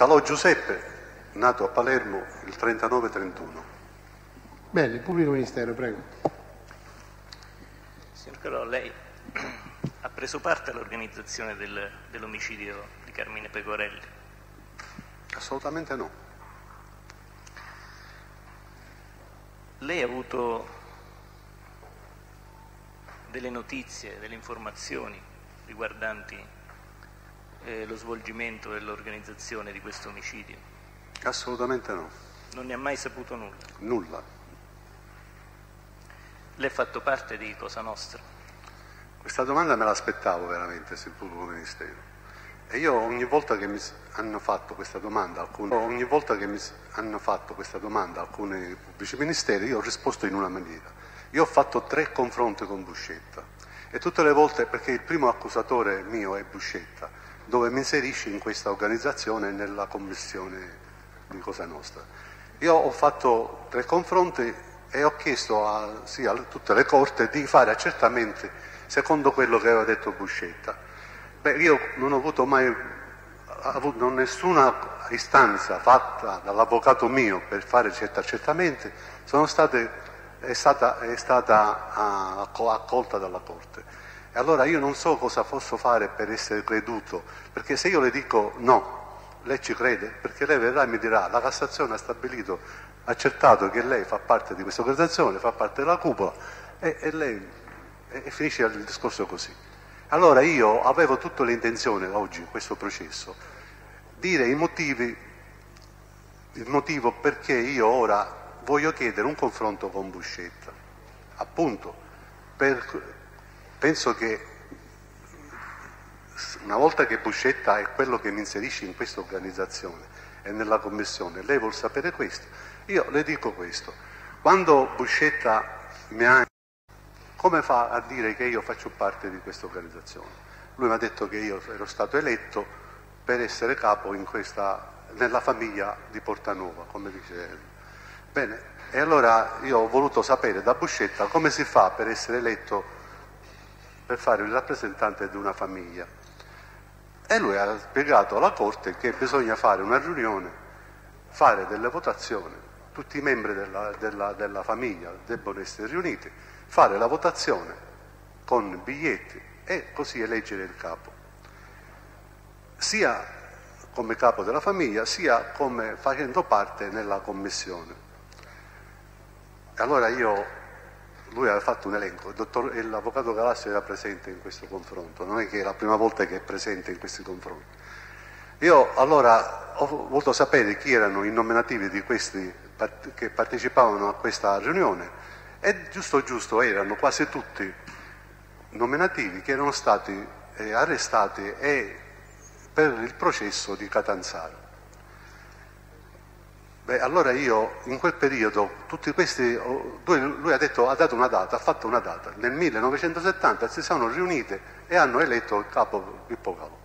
Calò Giuseppe, nato a Palermo il 39-31. Bene, il pubblico ministero, prego. Signor Calò, lei ha preso parte all'organizzazione del, dell'omicidio di Carmine Pecorelli? Assolutamente no. Lei ha avuto delle notizie, delle informazioni riguardanti eh, lo svolgimento e l'organizzazione di questo omicidio? Assolutamente no. Non ne ha mai saputo nulla? Nulla. Lei ha fatto parte di Cosa Nostra? Questa domanda me l'aspettavo veramente sul pubblico ministero. E io ogni volta che mi hanno fatto questa domanda, alcune, ogni volta che mi hanno fatto questa domanda alcuni pubblici ministeri, io ho risposto in una maniera. Io ho fatto tre confronti con Buscetta e tutte le volte, perché il primo accusatore mio è Buscetta, dove mi inserisce in questa organizzazione nella commissione di Cosa Nostra. Io ho fatto tre confronti e ho chiesto a, sì, a tutte le corte di fare accertamenti secondo quello che aveva detto Buscetta. Beh, io non ho avuto mai avuto nessuna istanza fatta dall'avvocato mio per fare certi accertamenti, sono state, è stata, è stata accolta dalla Corte. E allora io non so cosa posso fare per essere creduto, perché se io le dico no, lei ci crede, perché lei verrà e mi dirà la Cassazione ha stabilito, accertato che lei fa parte di questa organizzazione, fa parte della cupola e, e lei e, e finisce il discorso così. Allora io avevo tutta l'intenzione oggi, in questo processo, dire i motivi, il motivo perché io ora voglio chiedere un confronto con Buscetta. Appunto, per, penso che una volta che Buscetta è quello che mi inserisce in questa organizzazione e nella commissione, lei vuol sapere questo, io le dico questo. Quando Buscetta mi ha come fa a dire che io faccio parte di questa organizzazione? Lui mi ha detto che io ero stato eletto per essere capo questa, nella famiglia di Portanova, come dice. Bene, e allora io ho voluto sapere da Buscetta come si fa per essere eletto, per fare il rappresentante di una famiglia. E lui ha spiegato alla Corte che bisogna fare una riunione, fare delle votazioni, tutti i membri della, della, della famiglia debbono essere riuniti fare la votazione con biglietti e così eleggere il capo, sia come capo della famiglia, sia come facendo parte nella commissione. Allora io, lui aveva fatto un elenco, l'avvocato Galassio era presente in questo confronto, non è che è la prima volta che è presente in questi confronti. Io allora ho voluto sapere chi erano i nominativi di questi che partecipavano a questa riunione e giusto giusto erano quasi tutti nominativi che erano stati eh, arrestati per il processo di Catanzaro. Beh, allora io in quel periodo, tutti questi, lui ha, detto, ha dato una data, ha fatto una data, nel 1970 si sono riunite e hanno eletto il capo Pippo Calò.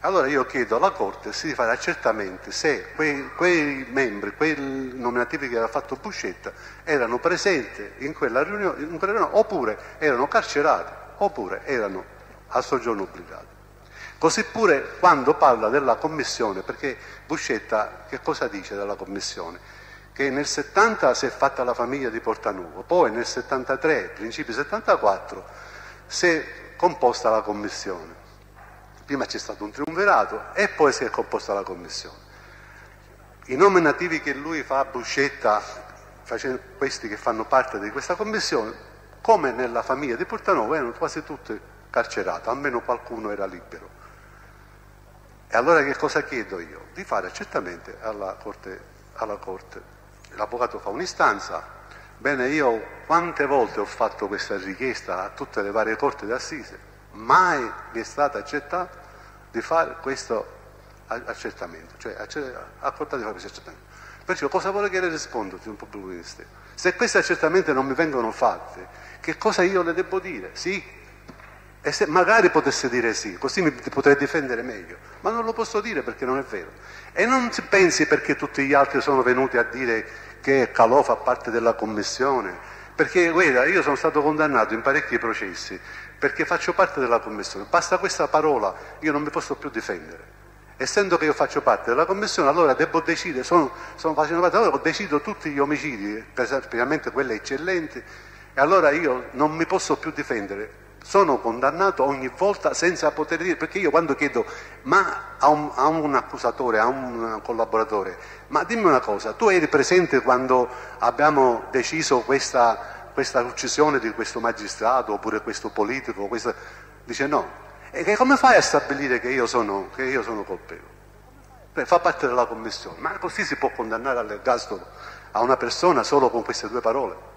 Allora io chiedo alla Corte di fare accertamenti se quei, quei, membri, quei nominativi che aveva fatto Buscetta erano presenti in quella, riunione, in quella riunione oppure erano carcerati oppure erano a soggiorno obbligato. Così pure quando parla della commissione, perché Buscetta che cosa dice della commissione? Che nel 70 si è fatta la famiglia di Portanuovo, poi nel 73, principi 74, si è composta la commissione prima c'è stato un triumvirato e poi si è composta la commissione. I nominativi che lui fa a Buscetta, questi che fanno parte di questa commissione, come nella famiglia di Portanova, erano quasi tutti carcerati, almeno qualcuno era libero. E allora che cosa chiedo io? Di fare certamente alla corte, alla corte. L'avvocato fa un'istanza, bene io quante volte ho fatto questa richiesta a tutte le varie corti d'assise, mai mi è stato accettato di fare questo accertamento, cioè accordato di fare questo accertamento. Perciò cosa vuole che le rispondo di un pubblico ministero? Se questi accertamenti non mi vengono fatti, che cosa io le devo dire? Sì. E se magari potesse dire sì, così mi potrei difendere meglio, ma non lo posso dire perché non è vero. E non si pensi perché tutti gli altri sono venuti a dire che Calò fa parte della commissione, perché guarda, io sono stato condannato in parecchi processi perché faccio parte della commissione. Basta questa parola, io non mi posso più difendere. essendo che io faccio parte della commissione, allora devo decidere, sono, sono facendo parte, allora decido tutti gli omicidi, specialmente quelli eccellenti, e allora io non mi posso più difendere. Sono condannato ogni volta senza poter dire, perché io quando chiedo ma a un, a un accusatore, a un collaboratore, ma dimmi una cosa, tu eri presente quando abbiamo deciso questa, questa uccisione di questo magistrato oppure questo politico? Questa... Dice no, e come fai a stabilire che io sono, che io sono colpevole? Fa parte della commissione, ma così si può condannare all'ergastolo a una persona solo con queste due parole?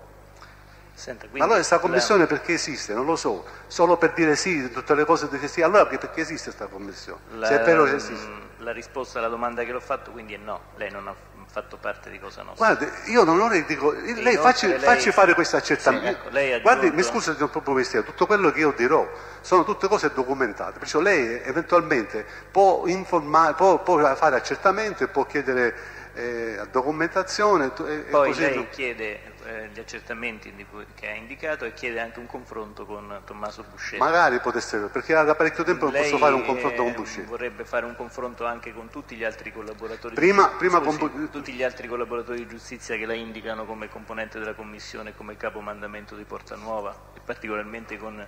Senta, ma allora questa commissione la... perché esiste? Non lo so, solo per dire sì, tutte le cose dice sì, allora perché esiste questa commissione? La, Se è vero che esiste. La risposta alla domanda che l'ho fatto quindi è no, lei non ha fatto parte di Cosa Nostra. Guardi, io non lo dico, lei, facci, lei facci, fare questo accertamento. Sì, ecco, aggiunto... Guardi, mi scusi se proprio vestito, tutto quello che io dirò sono tutte cose documentate, perciò lei eventualmente può, informare, può, può fare accertamento e può chiedere eh, documentazione. E, Poi così lei chiede eh, gli accertamenti cui, che ha indicato e chiede anche un confronto con Tommaso Buscetti. Magari potesse, perché da parecchio tempo non posso fare un confronto con Buscetti. vorrebbe fare un confronto anche con tutti gli altri collaboratori prima, di, prima scusi, con... tutti gli altri collaboratori di giustizia che la indicano come componente della commissione, come capomandamento di Porta Nuova e particolarmente con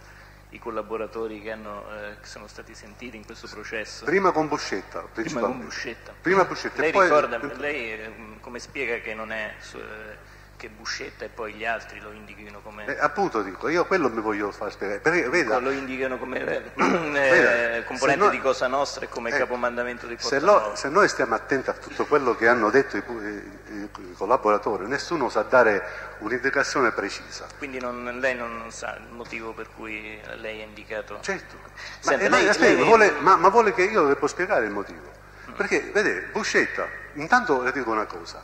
i collaboratori che, hanno, eh, che, sono stati sentiti in questo processo. Prima con Buscetta, Prima con Buscetta. Prima Buscetta. Lei, poi... ricorda, lei eh, come spiega che non è eh, che Buscetta e poi gli altri lo indichino come... Eh, appunto dico, io quello mi voglio far spiegare. Perché, veda, lo indicano come eh, veda, componente noi, di Cosa Nostra e come eh, capomandamento di Porta se, lo, se noi stiamo attenti a tutto quello che hanno detto i, i, i collaboratori, nessuno sa dare un'indicazione precisa. Quindi non, lei non sa il motivo per cui lei ha indicato... Certo, Senta, ma, lei, aspetta, lei... Vuole, ma, ma, vuole che io possa spiegare il motivo? Mm. Perché, vedete, Buscetta, intanto le dico una cosa,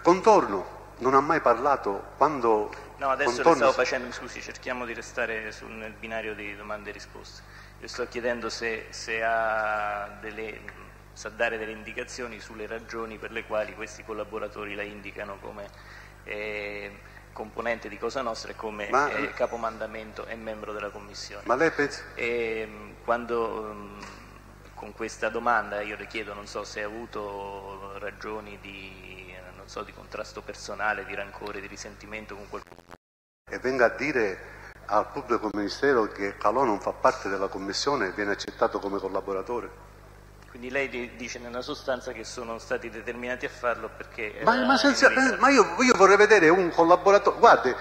contorno non ha mai parlato quando... No, adesso contorno... le stavo facendo, scusi, cerchiamo di restare sul, nel binario di domande e risposte. Io sto chiedendo se, se ha delle, sa dare delle indicazioni sulle ragioni per le quali questi collaboratori la indicano come eh, componente di Cosa Nostra e come ma, eh, capomandamento e membro della Commissione. Ma lei pensa... E, quando con questa domanda io le chiedo, non so se ha avuto ragioni di so, di contrasto personale, di rancore, di risentimento con qualcuno. E venga a dire al pubblico ministero che Calò non fa parte della commissione e viene accettato come collaboratore? Quindi lei dice nella sostanza che sono stati determinati a farlo perché... Ma, ma, senza, ma io, io, vorrei vedere un collaboratore, guardi,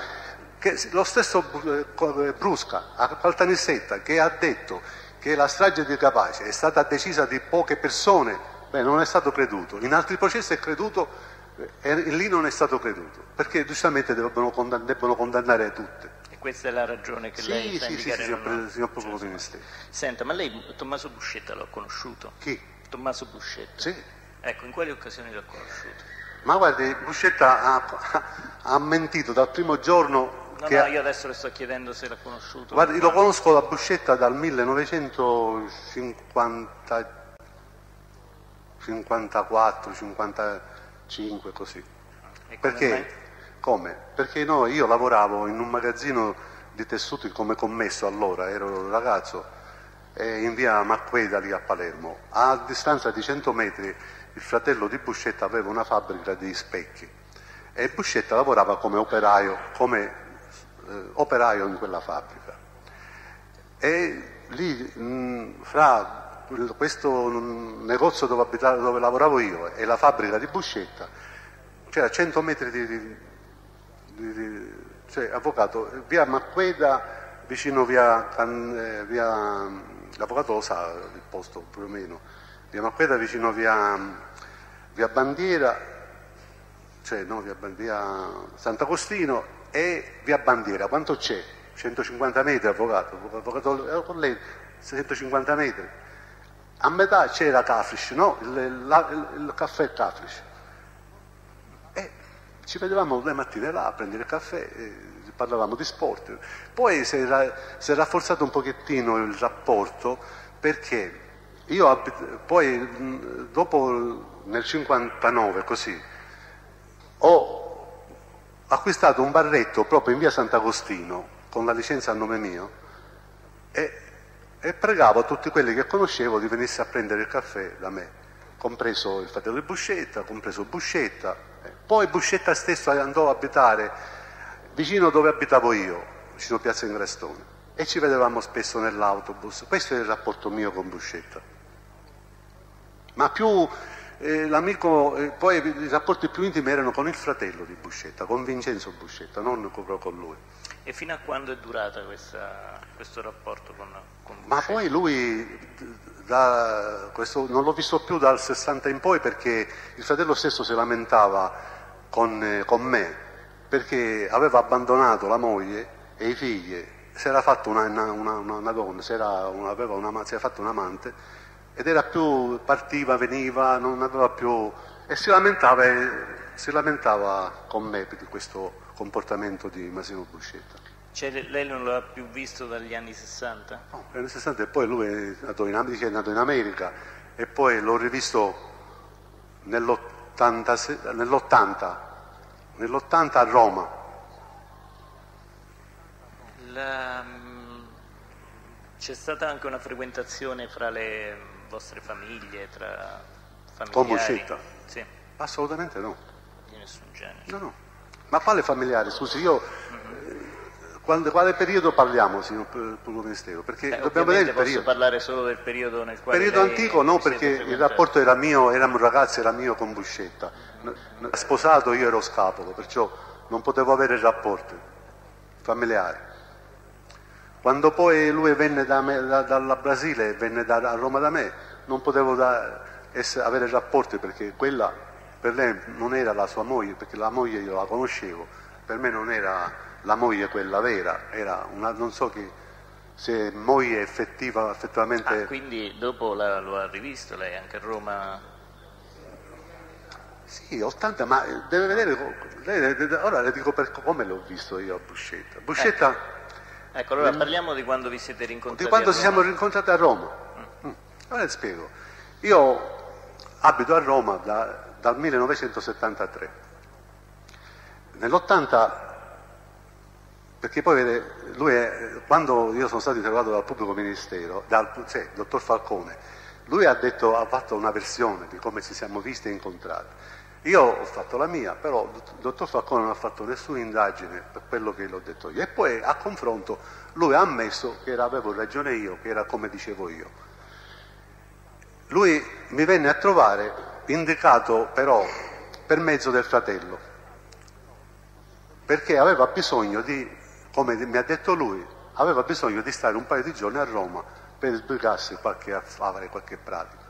lo stesso eh, Brusca a Caltanissetta che ha detto che la strage di Capace è stata decisa di poche persone, beh non è stato creduto, in altri processi è creduto e lì non è stato creduto, perché giustamente debbono, condann- debbono condannare tutte. E questa è la ragione che sì, lei sta sì, sì, sì, signor, signor certo. Ministero. Senta, ma lei Tommaso Buscetta l'ha conosciuto? Chi? Tommaso Buscetta. Sì. Ecco, in quali occasioni l'ha conosciuto? Ma guardi, Buscetta ha, ha mentito dal primo giorno No, no, io adesso le sto chiedendo se l'ha conosciuto. Guardi, lo conosco la Buscetta dal 1954, 50, 5 così. Perché? Mai? Come? Perché no, io lavoravo in un magazzino di tessuti come commesso allora, ero ragazzo, in via Macqueda lì a Palermo. A distanza di 100 metri il fratello di Buscetta aveva una fabbrica di specchi e Buscetta lavorava come operaio, come, eh, operaio in quella fabbrica. E lì mh, fra questo negozio dove, abitavo, dove lavoravo io e la fabbrica di Buscetta c'era 100 metri di, di, di, cioè, avvocato, via Macqueda, vicino via, Can, via, l'avvocato lo sa il posto più o meno, via Macqueda vicino via, via Bandiera, cioè no, via, via Sant'Agostino e via Bandiera, quanto c'è? 150 metri avvocato, avvocato ero con lei, 150 metri. A metà c'era Cafric, no? Il, il, il caffè Cafric ci vedevamo le mattine là a prendere il caffè, parlavamo di sport. Poi si è, si è rafforzato un pochettino il rapporto perché io poi dopo nel 59 così ho acquistato un barretto proprio in via Sant'Agostino con la licenza a nome mio e e pregavo a tutti quelli che conoscevo di venisse a prendere il caffè da me, compreso il fratello di Buscetta, compreso Buscetta. Poi Buscetta stesso andò a abitare vicino dove abitavo io, vicino a Piazza Ingrestone, e ci vedevamo spesso nell'autobus. Questo è il rapporto mio con Buscetta. Ma più eh, l'amico, eh, poi i rapporti più intimi erano con il fratello di Buscetta, con Vincenzo Buscetta, non proprio con lui. E fino a quando è durata questa, questo rapporto con, con? Ma poi lui, questo, non l'ho visto più dal 60 in poi perché il fratello stesso si lamentava con, con me, perché aveva abbandonato la moglie e i figli, si era fatto una, una, una, una donna, si era, si era fatto un amante ed era più, partiva, veniva, non aveva più... e si lamentava, si lamentava con me di questo comportamento di Masimo Buscetta. Cioè lei non l'ha più visto dagli anni 60? No, negli anni 60 e poi lui è nato in, è nato in America e poi l'ho rivisto nell'80, nell'80, nell'80 a Roma. La, mm, c'è stata anche una frequentazione fra le vostre famiglie, tra familiari? Con Buscetta? Sì. Assolutamente no. Di nessun genere? No, no. Ma quale familiare? Scusi, io... Quando, quale periodo parliamo, signor Pubblico Ministero? Perché eh, dobbiamo vedere il posso periodo. parlare solo del periodo nel quale. Periodo antico no, perché il rapporto era mio, era un ragazzo, era mio con Buscetta. Sposato io ero scapolo, perciò non potevo avere rapporti familiari. Quando poi lui venne da me, da, dalla Brasile, venne da, a Roma da me, non potevo da, essere, avere rapporti perché quella per lei non era la sua moglie, perché la moglie io la conoscevo, per me non era la moglie quella vera, era una, non so che, se moglie effettiva, effettivamente... Ah, quindi dopo la, lo ha rivisto lei anche a Roma? Sì, 80, ma deve vedere, ora le dico per come l'ho visto io a Buscetta. Buscetta... Ecco, ecco allora parliamo di quando vi siete rincontrati Di quando ci siamo rincontrati a Roma. Mm. Mm. Ora le spiego. Io abito a Roma da, dal 1973. Nell'80 perché poi vede, lui è, quando io sono stato interrogato dal pubblico ministero, dal sì, dottor Falcone, lui ha, detto, ha fatto una versione di come ci siamo visti e incontrati. Io ho fatto la mia, però il dottor Falcone non ha fatto nessuna indagine per quello che l'ho detto io. E poi a confronto lui ha ammesso che era, avevo ragione io, che era come dicevo io. Lui mi venne a trovare indicato però per mezzo del fratello, perché aveva bisogno di come mi ha detto lui, aveva bisogno di stare un paio di giorni a Roma per sbrigarsi qualche affare, qualche pratica.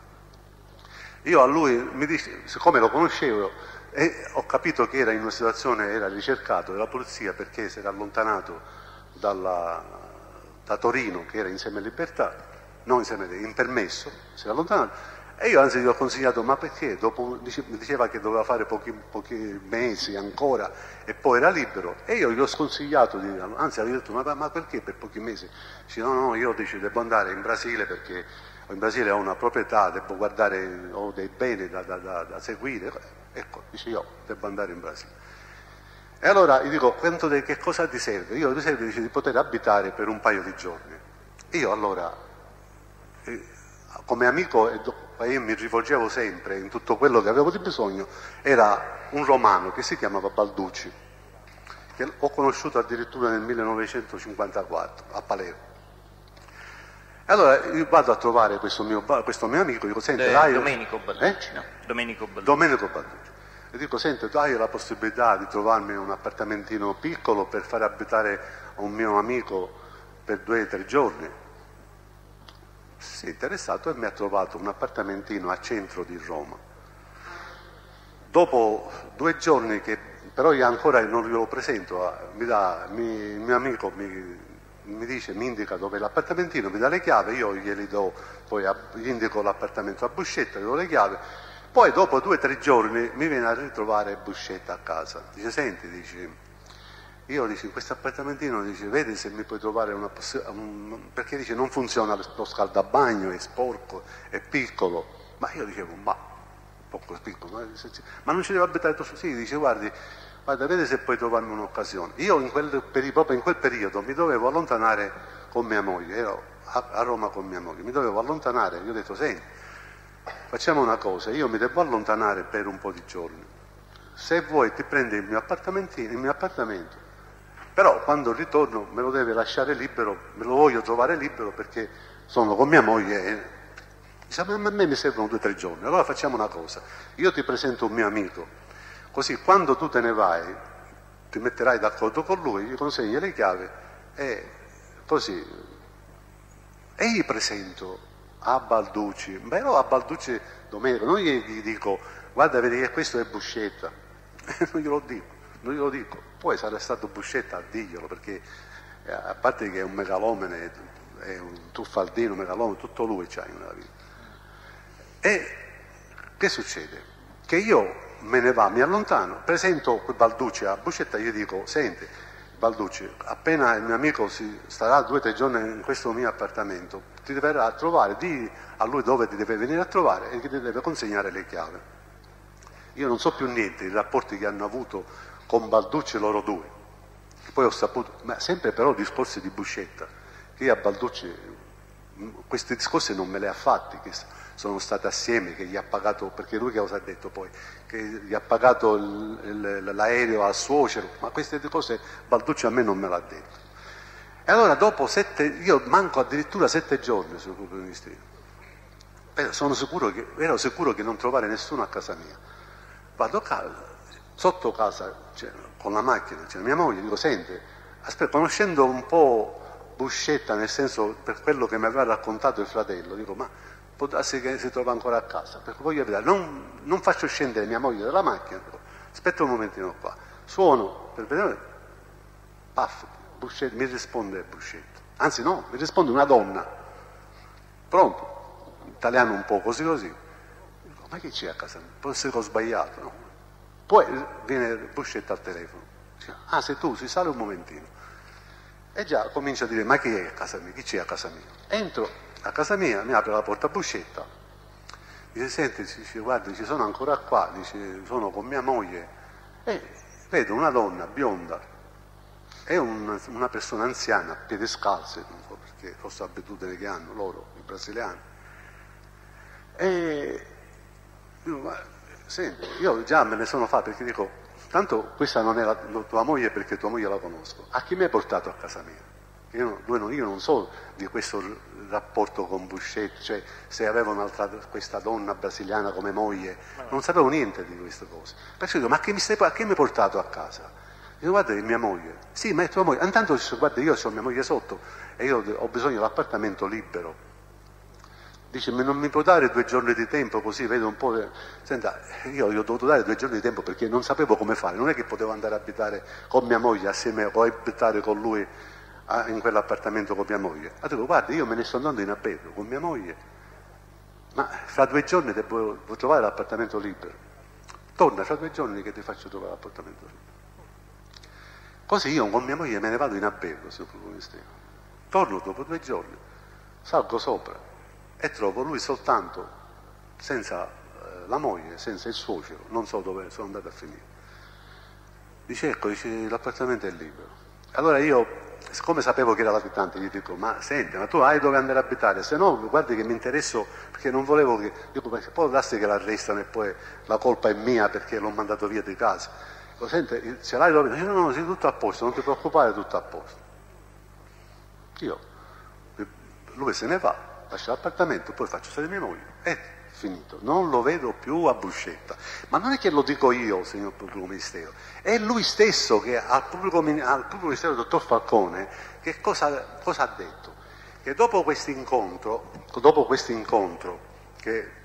Io a lui, mi dice, siccome lo conoscevo, e ho capito che era in una situazione, era ricercato dalla polizia perché si era allontanato dalla, da Torino, che era insieme a Libertà, non insieme a impermesso, si era allontanato, e io anzi gli ho consigliato, ma perché? Dopo mi diceva che doveva fare pochi, pochi, mesi ancora e poi era libero. E io gli ho sconsigliato, di, anzi avevo detto, ma, ma, perché per pochi mesi? Dice, no, no, io dice, devo andare in Brasile perché in Brasile ho una proprietà, devo guardare, ho dei beni da, da, da, da seguire. Ecco, dice io, devo andare in Brasile. E allora gli dico, che cosa ti serve? Io ti serve dice, di poter abitare per un paio di giorni. Io allora, eh, come amico io mi rivolgevo sempre in tutto quello che avevo di bisogno, era un romano che si chiamava Balducci, che ho conosciuto addirittura nel 1954 a Palermo. E allora io vado a trovare questo mio, questo mio amico, dico, senti, De, dai... Domenico Balducci, eh? no? Domenico Balducci. Domenico Balducci. E dico, senti, dai la possibilità di trovarmi un appartamentino piccolo per fare abitare un mio amico per due o tre giorni si è interessato e mi ha trovato un appartamentino a centro di Roma. Dopo due giorni che però io ancora non glielo presento, ah, mi dà, mi, il mio amico mi, mi, dice, mi indica dove è l'appartamentino, mi dà le chiavi, io glieli do, poi a, gli indico l'appartamento a Buscetta, gli do le chiavi, poi dopo due o tre giorni mi viene a ritrovare Buscetta a casa, dice senti, dice, io dice, questo appartamentino dice, vedi se mi puoi trovare una possibilità, perché dice non funziona lo scaldabagno, è sporco, è piccolo. Ma io dicevo, ma, poco piccolo, ma non ci devo abitare tutto. Sì, dice, guardi, guarda, vedi se puoi trovarmi un'occasione. Io in quel, proprio in quel periodo mi dovevo allontanare con mia moglie, ero a, Roma con mia moglie, mi dovevo allontanare, io ho detto, senti, facciamo una cosa, io mi devo allontanare per un po' di giorni, se vuoi ti prendi il mio appartamentino, il mio appartamento, però quando ritorno me lo deve lasciare libero, me lo voglio trovare libero perché sono con mia moglie e diciamo, a me mi servono due o tre giorni, allora facciamo una cosa, io ti presento un mio amico, così quando tu te ne vai ti metterai d'accordo con lui, gli consegni le chiavi e così. E gli presento a Balducci, no, a Balducci Domenico, non gli dico guarda vedi che questo è Buscetta, non glielo dico, non glielo dico, poi sarà stato Buscetta a dirglielo perché eh, a parte che è un megalomene, è un tuffaldino megalomene, tutto lui c'ha in una vita. E che succede? Che io me ne va, mi allontano, presento Balducci a Buscetta e gli dico, senti Balducci, appena il mio amico si starà due o tre giorni in questo mio appartamento, ti verrà a trovare, di a lui dove ti deve venire a trovare e che ti deve consegnare le chiavi. Io non so più niente dei rapporti che hanno avuto con Balducci loro due, poi ho saputo, ma sempre però discorsi di Buscetta, che io a Balducci questi discorsi non me li ha fatti, che sono stati assieme, che gli ha pagato, perché lui che cosa ha detto poi? Che gli ha pagato il, il, l'aereo al suocero, ma queste cose Balducci a me non me l'ha detto. E allora dopo sette, io manco addirittura sette giorni sul pubblico ministero. Sono sicuro che, ero sicuro che non trovare nessuno a casa mia. Vado a casa, sotto casa, cioè, con la macchina, cioè, mia moglie, dico, senti, aspetta, conoscendo un po' Buscetta, nel senso per quello che mi aveva raccontato il fratello, dico ma può darsi che si trova ancora a casa, perché voglio vedere, non, non faccio scendere mia moglie dalla macchina, dico, aspetta un momentino qua, suono per vedere, paff, Buscetta, mi risponde Buscetta, anzi no, mi risponde una donna, pronto, italiano un po' così così, dico, ma che c'è a casa? Può essere che ho sbagliato, no? Poi viene Buscetta al telefono, dice, ah sei tu, si sale un momentino. E già comincio a dire, ma chi è a casa mia? Chi c'è a casa mia? Entro a casa mia, mi apre la porta buscetta, dice, senti, dice, guarda, ci sono ancora qua, dice, sono con mia moglie, e vedo una donna bionda e una, una persona anziana, a piedi scalze, non so perché, forse abitudine che hanno loro, i brasiliani. E dico, senti, io già me ne sono fatto perché dico, Tanto questa non è la, tua moglie perché tua moglie la conosco. A chi mi hai portato a casa mia? Io, non, io non so di questo rapporto con Buscetti, cioè se aveva questa donna brasiliana come moglie, non sapevo niente di queste cose. Perciò dico, ma a chi mi, stai, a chi mi hai portato a casa? Dico, guarda, è mia moglie. Sì, ma è tua moglie. Intanto guarda, io ho mia moglie sotto e io ho bisogno dell'appartamento libero. Dice, ma non mi può dare due giorni di tempo così, vedo un po'... Senta, io gli ho dovuto dare due giorni di tempo perché non sapevo come fare, non è che potevo andare a abitare con mia moglie assieme o abitare con lui in quell'appartamento con mia moglie. Ha detto, guarda, io me ne sto andando in albergo con mia moglie, ma fra due giorni devo, devo trovare l'appartamento libero. Torna fra due giorni che ti faccio trovare l'appartamento libero. Così io con mia moglie me ne vado in albergo sul ministero. Torno dopo due giorni, salgo sopra, e trovo lui soltanto senza eh, la moglie, senza il suocero, non so dove sono andato a finire. Dice ecco, dice, l'appartamento è libero. Allora io, siccome sapevo che era l'abitante, gli dico, ma senti, ma tu hai dove andare a abitare? Se no, guardi che mi interesso, perché non volevo che, dico, perché poi darsi che l'arrestano e poi la colpa è mia perché l'ho mandato via di casa. Dico, senti, ce l'hai dove? Dico, no, no, sei tutto a posto, non ti preoccupare, tutto a posto. Io, lui se ne va, lascio l'appartamento, poi faccio salire mia moglie. E finito, non lo vedo più a Buscetta. Ma non è che lo dico io, signor pubblico ministero, è lui stesso che al pubblico, al pubblico ministero, dottor Falcone, che cosa, cosa ha detto? Che dopo questo incontro, dopo questo incontro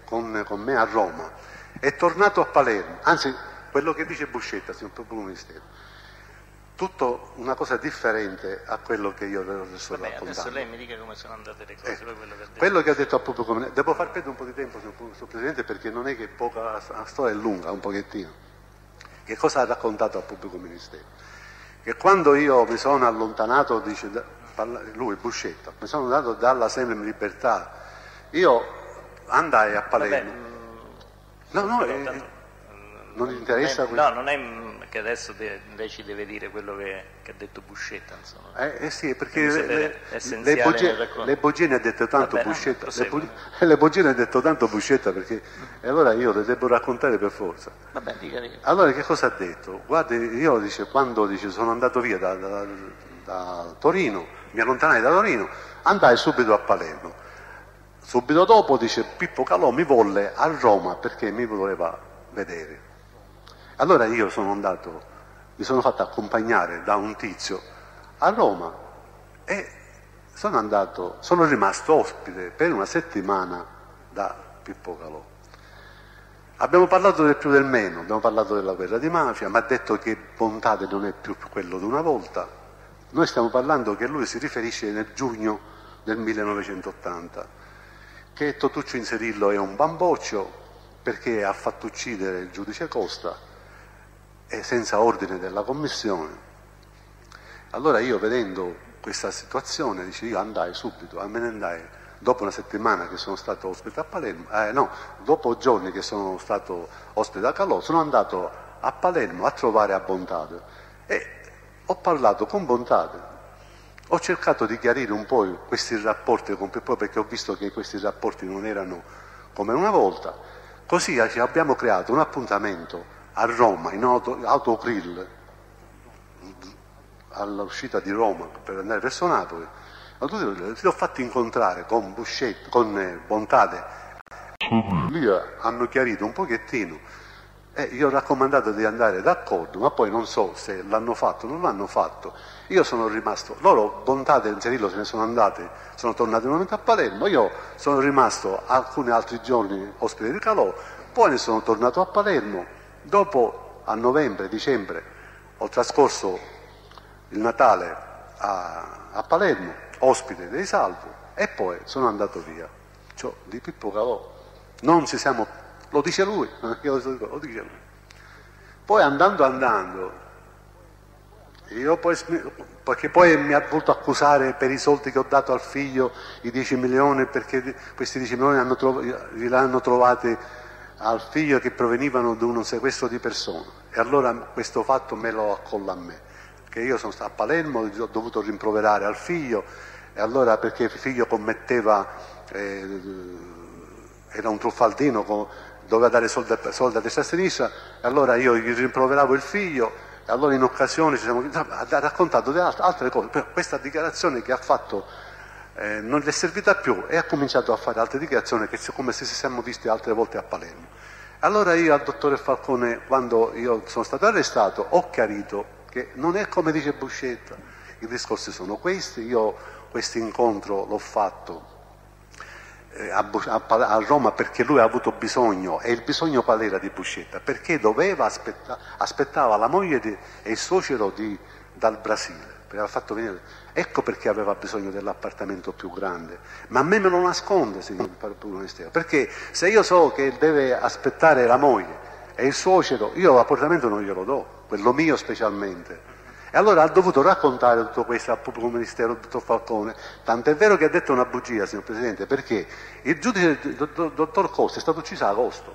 con, con me a Roma, è tornato a Palermo, anzi quello che dice Buscetta, signor pubblico ministero, tutto una cosa differente a quello che io le sto Vabbè. Adesso lei mi dica come sono andate le cose, eh, quello che ha detto. Quello che ha detto al pubblico ministero, devo far perdere un po' di tempo, signor Presidente, perché non è che poca, la storia è lunga, un pochettino. Che cosa ha raccontato al pubblico ministero? Che quando io mi sono allontanato, dice lui, Buscetta, mi sono andato dalla Semem Libertà, io andai a Palermo. Vabbè, no, no, però, eh, tanto, non gli interessa è? No, non è che adesso de, lei ci deve dire quello che, che ha detto Buscetta, insomma. Eh, eh sì, perché le, le, è essenziale le bugie, nel racconto. le bugie ne ha detto tanto Vabbè, Buscetta, le, le bugie ne ha detto tanto Buscetta perché e allora io le devo raccontare per forza. Vabbè, dica, dica. Allora che cosa ha detto? Guardi, io dice, quando dice, sono andato via da, da- da Torino, mi allontanai da Torino, andai subito a Palermo. Subito dopo dice Pippo Calò mi volle a Roma perché mi voleva vedere. Allora io sono andato, mi sono fatto accompagnare da un tizio a Roma e sono andato, sono rimasto ospite per una settimana da Pippo Calò. Abbiamo parlato del più del meno, abbiamo parlato della guerra di mafia, ma ha detto che Bontate non è più quello di una volta. Noi stiamo parlando che lui si riferisce nel giugno del 1980, che Totuccio Inserillo è un bamboccio perché ha fatto uccidere il giudice Costa e senza ordine della commissione. Allora io vedendo questa situazione, dice, io andai subito, me ne andai dopo una settimana che sono stato ospite a Palermo, eh, no, dopo giorni che sono stato ospite a Calò, sono andato a Palermo a trovare a Bontate e ho parlato con Bontate, ho cercato di chiarire un po' questi rapporti con Pippo perché ho visto che questi rapporti non erano come una volta, così ci abbiamo creato un appuntamento a Roma in auto, autogrill all'uscita di Roma per andare verso Napoli, li ho fatti incontrare con Buscetta, con eh, Bontate. Lì hanno chiarito un pochettino e gli ho raccomandato di andare d'accordo, ma poi non so se l'hanno fatto o non l'hanno fatto. Io sono rimasto, loro Bontate e Inserillo se ne sono andati, sono tornati nuovamente a Palermo, io sono rimasto alcuni altri giorni ospite di Calò, poi ne sono tornato a Palermo, dopo a novembre, dicembre ho trascorso il Natale a, a Palermo, ospite dei Salvo, e poi sono andato via. Cioè, di Pippo Calò. Non ci siamo, lo dice lui, io lo dice lui. Poi andando andando, io poi, perché poi mi ha voluto accusare per i soldi che ho dato al figlio, i 10 milioni, perché questi 10 milioni hanno trov- gliel'hanno trovati al figlio che provenivano da un sequestro di persone. E allora questo fatto me lo accolla a me che io sono stato a Palermo, ho dovuto rimproverare al figlio, e allora perché il figlio commetteva, eh, era un truffaldino, doveva dare soldi, a- soldi a destra e a sinistra, e allora io gli rimproveravo il figlio, e allora in occasione ci siamo, ha raccontato altre cose, però questa dichiarazione che ha fatto eh, non gli è servita più e ha cominciato a fare altre dichiarazioni che come se ci siamo visti altre volte a Palermo. Allora io al dottore Falcone, quando io sono stato arrestato, ho chiarito che non è come dice Buscetta, i discorsi sono questi, io questo incontro l'ho fatto eh, a Roma perché lui ha avuto bisogno, e il bisogno qual era di Buscetta? Perché doveva aspetta- aspettava la moglie di- e il suocero di- dal Brasile, perché aveva fatto venire- ecco perché aveva bisogno dell'appartamento più grande, ma a me me lo nasconde, signor Pubblico Ministero, perché se io so che deve aspettare la moglie e il suocero, io l'appartamento non glielo do, quello mio specialmente. E allora ha dovuto raccontare tutto questo al pubblico ministero, il dottor Falcone, tant'è vero che ha detto una bugia, signor Presidente, perché il giudice, il dottor, dottor Costa, è stato ucciso a agosto.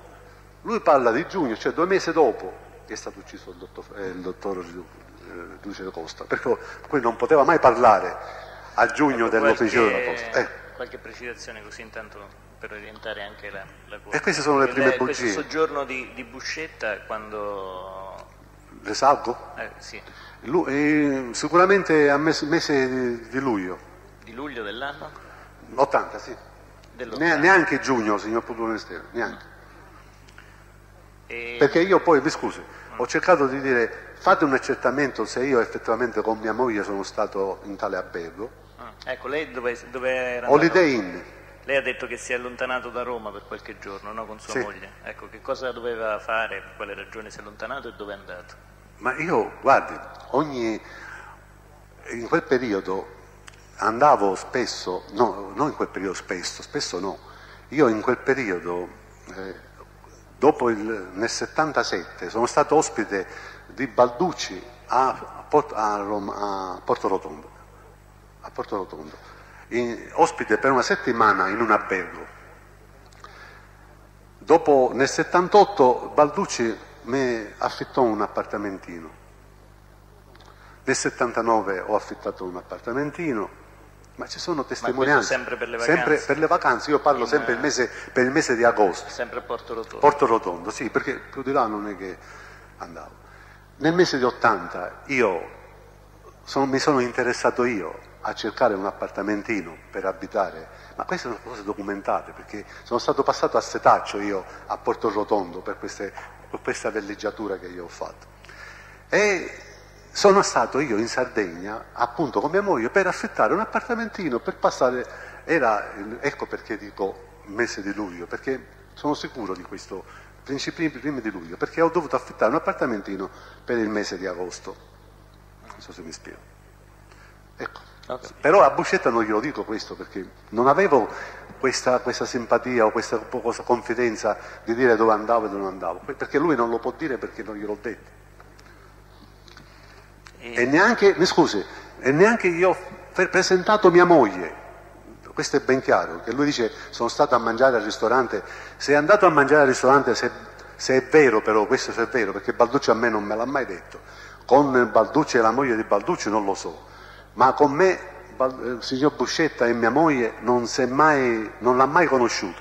Lui parla di giugno, cioè due mesi dopo che è stato ucciso il dottor, eh, il dottor eh, giudice Costa, perché lui non poteva mai parlare a giugno dell'ufficio della Costa. Qualche, Eh, qualche precisazione così intanto per orientare anche la, la cosa. E queste sono le prime Questo bugie. soggiorno di, di Buscetta quando... risalgo? eh, sì, Lu- eh, sicuramente a mese, mese di- luglio, di luglio dell'anno? 80 sì. Dell'80. Ne- neanche giugno, signor pubblico ministero, neanche. E- Perché io poi, mi scusi, ho cercato di dire fate un accertamento se io effettivamente con mia moglie sono stato in tale albergo. Ah, ecco, lei dove, dove era Holiday? Inn. Lei ha detto che si è allontanato da Roma per qualche giorno, no? Con sua Sì. moglie. Ecco, che cosa doveva fare, per quale ragione si è allontanato e dove è andato? Ma io, guardi, ogni, in quel periodo andavo spesso, no, non in quel periodo spesso, spesso no, io in quel periodo, eh, dopo il, nel 77, sono stato ospite di Balducci a, Port- a Roma- a Porto Rotondo, a Porto Rotondo, in- ospite per una settimana in un albergo. Dopo nel 78 Balducci mi affittò un appartamentino. Nel 79 ho affittato un appartamentino, ma ci sono testimonianze. sempre per le vacanze? Sempre per le vacanze, io parlo In, sempre il eh, mese, per il mese di agosto. Sempre a Porto Rotondo. Porto Rotondo, sì, perché più di là non è che andavo. Nel mese di 80 io sono- mi sono interessato io a cercare un appartamentino per abitare, ma queste sono cose documentate perché sono stato passato a setaccio io a Porto Rotondo per, queste- per questa velleggiatura che io ho fatto. E sono stato io in Sardegna, appunto con mia moglie, per affittare un appartamentino, per passare, era, ecco perché dico mese di luglio, perché sono sicuro di questo, principi primi di luglio, perché ho dovuto affittare un appartamentino per il mese di agosto. Non so se mi spiego. Ecco. Ok. Però a Buscetta non glielo dico questo perché non avevo questa, questa simpatia o questa cosa- confidenza di dire dove andavo e dove non andavo, perché lui non lo può dire perché non gliel'ho detto. E- E neanche, mi scusi, e neanche io ho pre- presentato mia moglie. Questo è ben chiaro, che lui dice sono stato a mangiare al ristorante. Se è andato a mangiare al ristorante, se, se è vero però, questo se è vero, perché Balducci a me non me l'ha mai detto. Con Balducci e la moglie di Balducci non lo so, ma con me Bal- eh, il signor Buscetta e mia moglie non, si è mai, non l'ha mai conosciuto.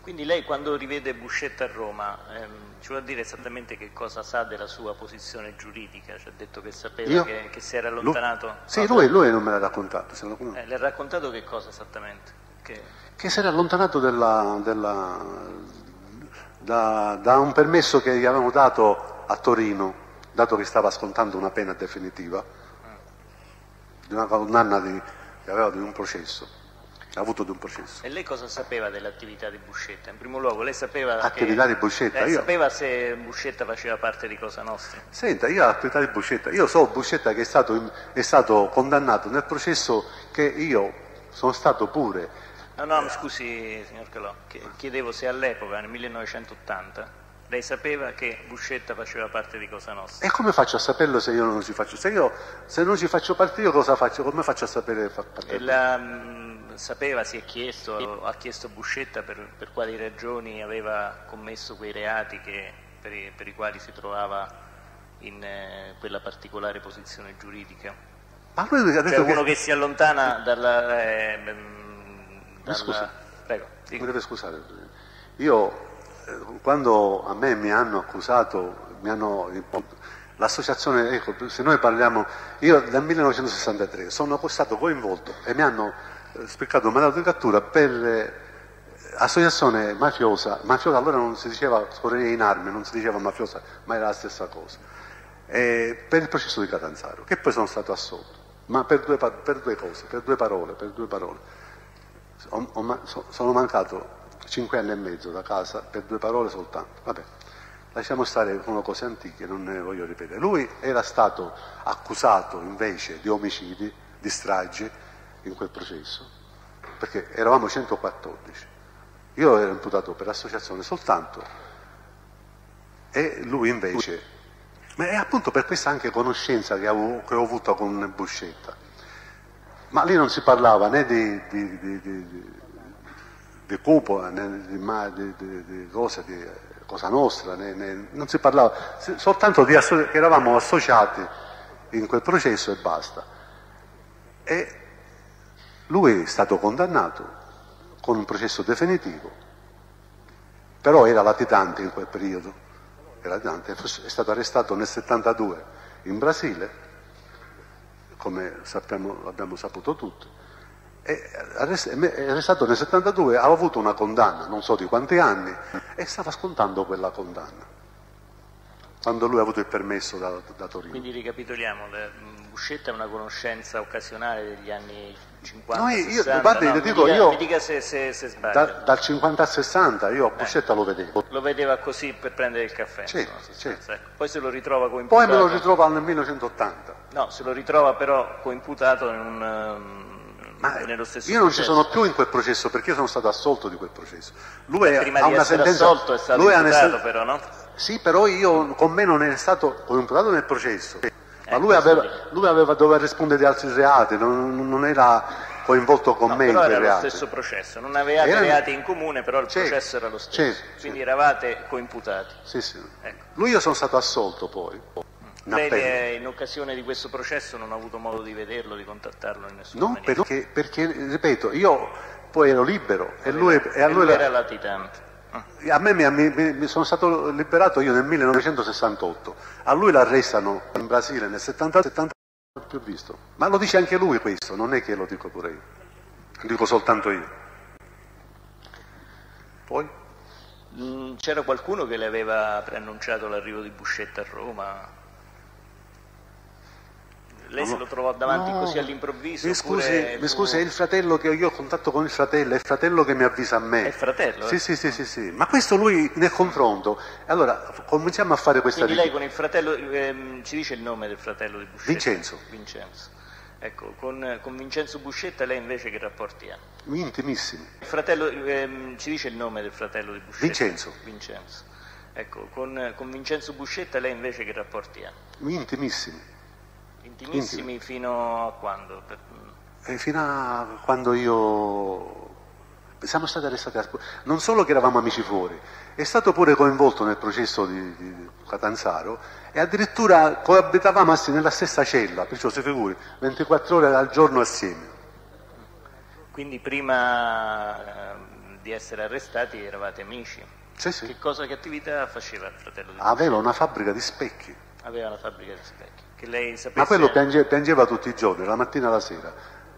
Quindi lei quando rivede Buscetta a Roma ehm, ci vuole dire esattamente che cosa sa della sua posizione giuridica? Ci ha detto che sapeva che, che si era Lui- allontanato? Sì, No, lui, lui non me l'ha raccontato. eh, le ha raccontato che cosa esattamente? Che- che si era allontanato della- della- da, da un permesso che gli avevano dato a Torino, dato che stava scontando una pena definitiva, di una condanna di- che aveva di un processo, ha avuto di un processo. E lei cosa sapeva dell'attività di Buscetta? In primo luogo, lei sapeva Attività che... di Buscetta? Eh, Io- sapeva se Buscetta faceva parte di Cosa Nostra? Senta, io l'attività di Buscetta, io so Buscetta che è stato, è stato condannato nel processo che io sono stato pure No, no, mi scusi signor Calò, che- chiedevo se all'epoca, nel 1980, lei sapeva che Buscetta faceva parte di Cosa Nostra. E come faccio a saperlo se io non ci faccio? Se io se non ci faccio parte io cosa faccio? Come faccio a sapere fa parte? La, mh, sapeva, si è chiesto, ha chiesto Buscetta per, per quali ragioni aveva commesso quei reati che- per, i, per i quali si trovava in eh, quella particolare posizione giuridica. Ma lui ha Cioè detto uno che... che si allontana dalla... eh, mh, dalla- scusi. Prego, deve scusare. Io eh, quando a me mi hanno accusato, mi hanno l'associazione, ecco, se noi parliamo, io dal 1963 sono stato coinvolto e mi hanno eh, spiccato un mandato di cattura per eh, associazione mafiosa, mafiosa allora non si diceva scorreria in armi, non si diceva mafiosa, ma era la stessa cosa, eh, per il processo di Catanzaro, che poi sono stato assolto, ma per due, per due cose, per due parole, per due parole. Ho- ho sono mancato cinque anni e mezzo da casa per due parole soltanto. Vabbè, lasciamo stare, sono cose antiche, non ne voglio ripetere. Lui era stato accusato invece di omicidi, di stragi in quel processo, perché eravamo 114. Io ero imputato per associazione soltanto e lui invece, ma è appunto per questa anche conoscenza che ho, che ho avuto con Buscetta. Ma lì non si parlava né di, di, di, di, di- di cupola, né di, di- di Cosa Nostra, né- né- non si parlava, soltanto di che eravamo associati in quel processo e basta. E lui è stato condannato con un processo definitivo, però era latitante in quel periodo, era latitante, è stato arrestato nel 72 in Brasile come sappiamo, abbiamo saputo tutti, è arrestato nel 72, ha avuto una condanna, non so di quanti anni, e stava scontando quella condanna, quando lui ha avuto il permesso da, da Torino. Quindi ricapitoliamo, Buscetta è una conoscenza occasionale degli anni 50, No, io- 60, guardi, no, mi dico, dica, io- mi dica se, se, se sbaglio. Da- dal 50 al 60 io a Buscetta lo vedevo, Lo vedeva così per prendere il caffè. Certo, insomma, ecco. Poi se lo ritrova poi coimputato. me lo ritrovo nel 1980. No, se lo ritrova però coimputato in un, ehm, Ma nello stesso io non ci processo. sono più in quel processo perché io sono stato assolto di quel processo. Lui Prima ha di una essere sentenza. assolto è stato lui imputato sen- però, no? Sì, però io con me non è stato imputato nel processo. Ma Eh, lui questo aveva, lui aveva doveva rispondere di altri reati, non, non era coinvolto con No, me in però quei era lo stesso processo, non avevate Era- reati in comune, però il Certo, processo era lo stesso, certo, quindi certo. eravate coimputati. Sì, sì. Ecco. Lui io sono stato assolto poi. Lei in occasione di questo processo non ha avuto modo di vederlo, di contattarlo in nessuna Non maniera. perché, perché, ripeto, io poi ero libero e, lui, e a lui lui era latitante. A me mi, mi- mi sono stato liberato io nel 1968, a lui l'arrestano in Brasile nel 70, 70 non ho più visto. Ma lo dice anche lui questo, non è che lo dico pure io, lo dico soltanto io. Poi? Mm, C'era qualcuno che le aveva preannunciato l'arrivo di Buscetta a Roma? Lei se lo trovò davanti No. così all'improvviso? Mi scusi, oppure mi scusi, è il fratello che io ho contatto con il fratello, è il fratello che mi avvisa a me. È il fratello, Sì, eh? sì, sì, sì, sì. Ma questo lui nel confronto. Allora, cominciamo a fare questa Quindi lei con il fratello, ehm, ci dice il nome del fratello di Buscetta? Vincenzo. Vincenzo. Ecco, con, con Vincenzo Buscetta lei invece che rapporti ha? Intimissimi. Il fratello, ehm, ci dice il nome del fratello di Buscetta? Vincenzo. Vincenzo. Ecco, con, con Vincenzo Buscetta lei invece che rapporti ha? Intimissimi. Intimissimi fino a quando? Per- E fino a quando io siamo stati arrestati a non solo che eravamo amici fuori, è stato pure coinvolto nel processo di, di Catanzaro e addirittura coabitavamo assi- nella stessa cella, perciò si figuri, 24 ore al giorno assieme. Quindi prima ehm, di essere arrestati eravate amici. Sì, sì. Che cosa, che attività faceva il fratello di Aveva una fabbrica di specchi, Aveva la fabbrica di specchi. Che lei sapesse... ma quello piange- piangeva tutti i giorni, la mattina e la sera,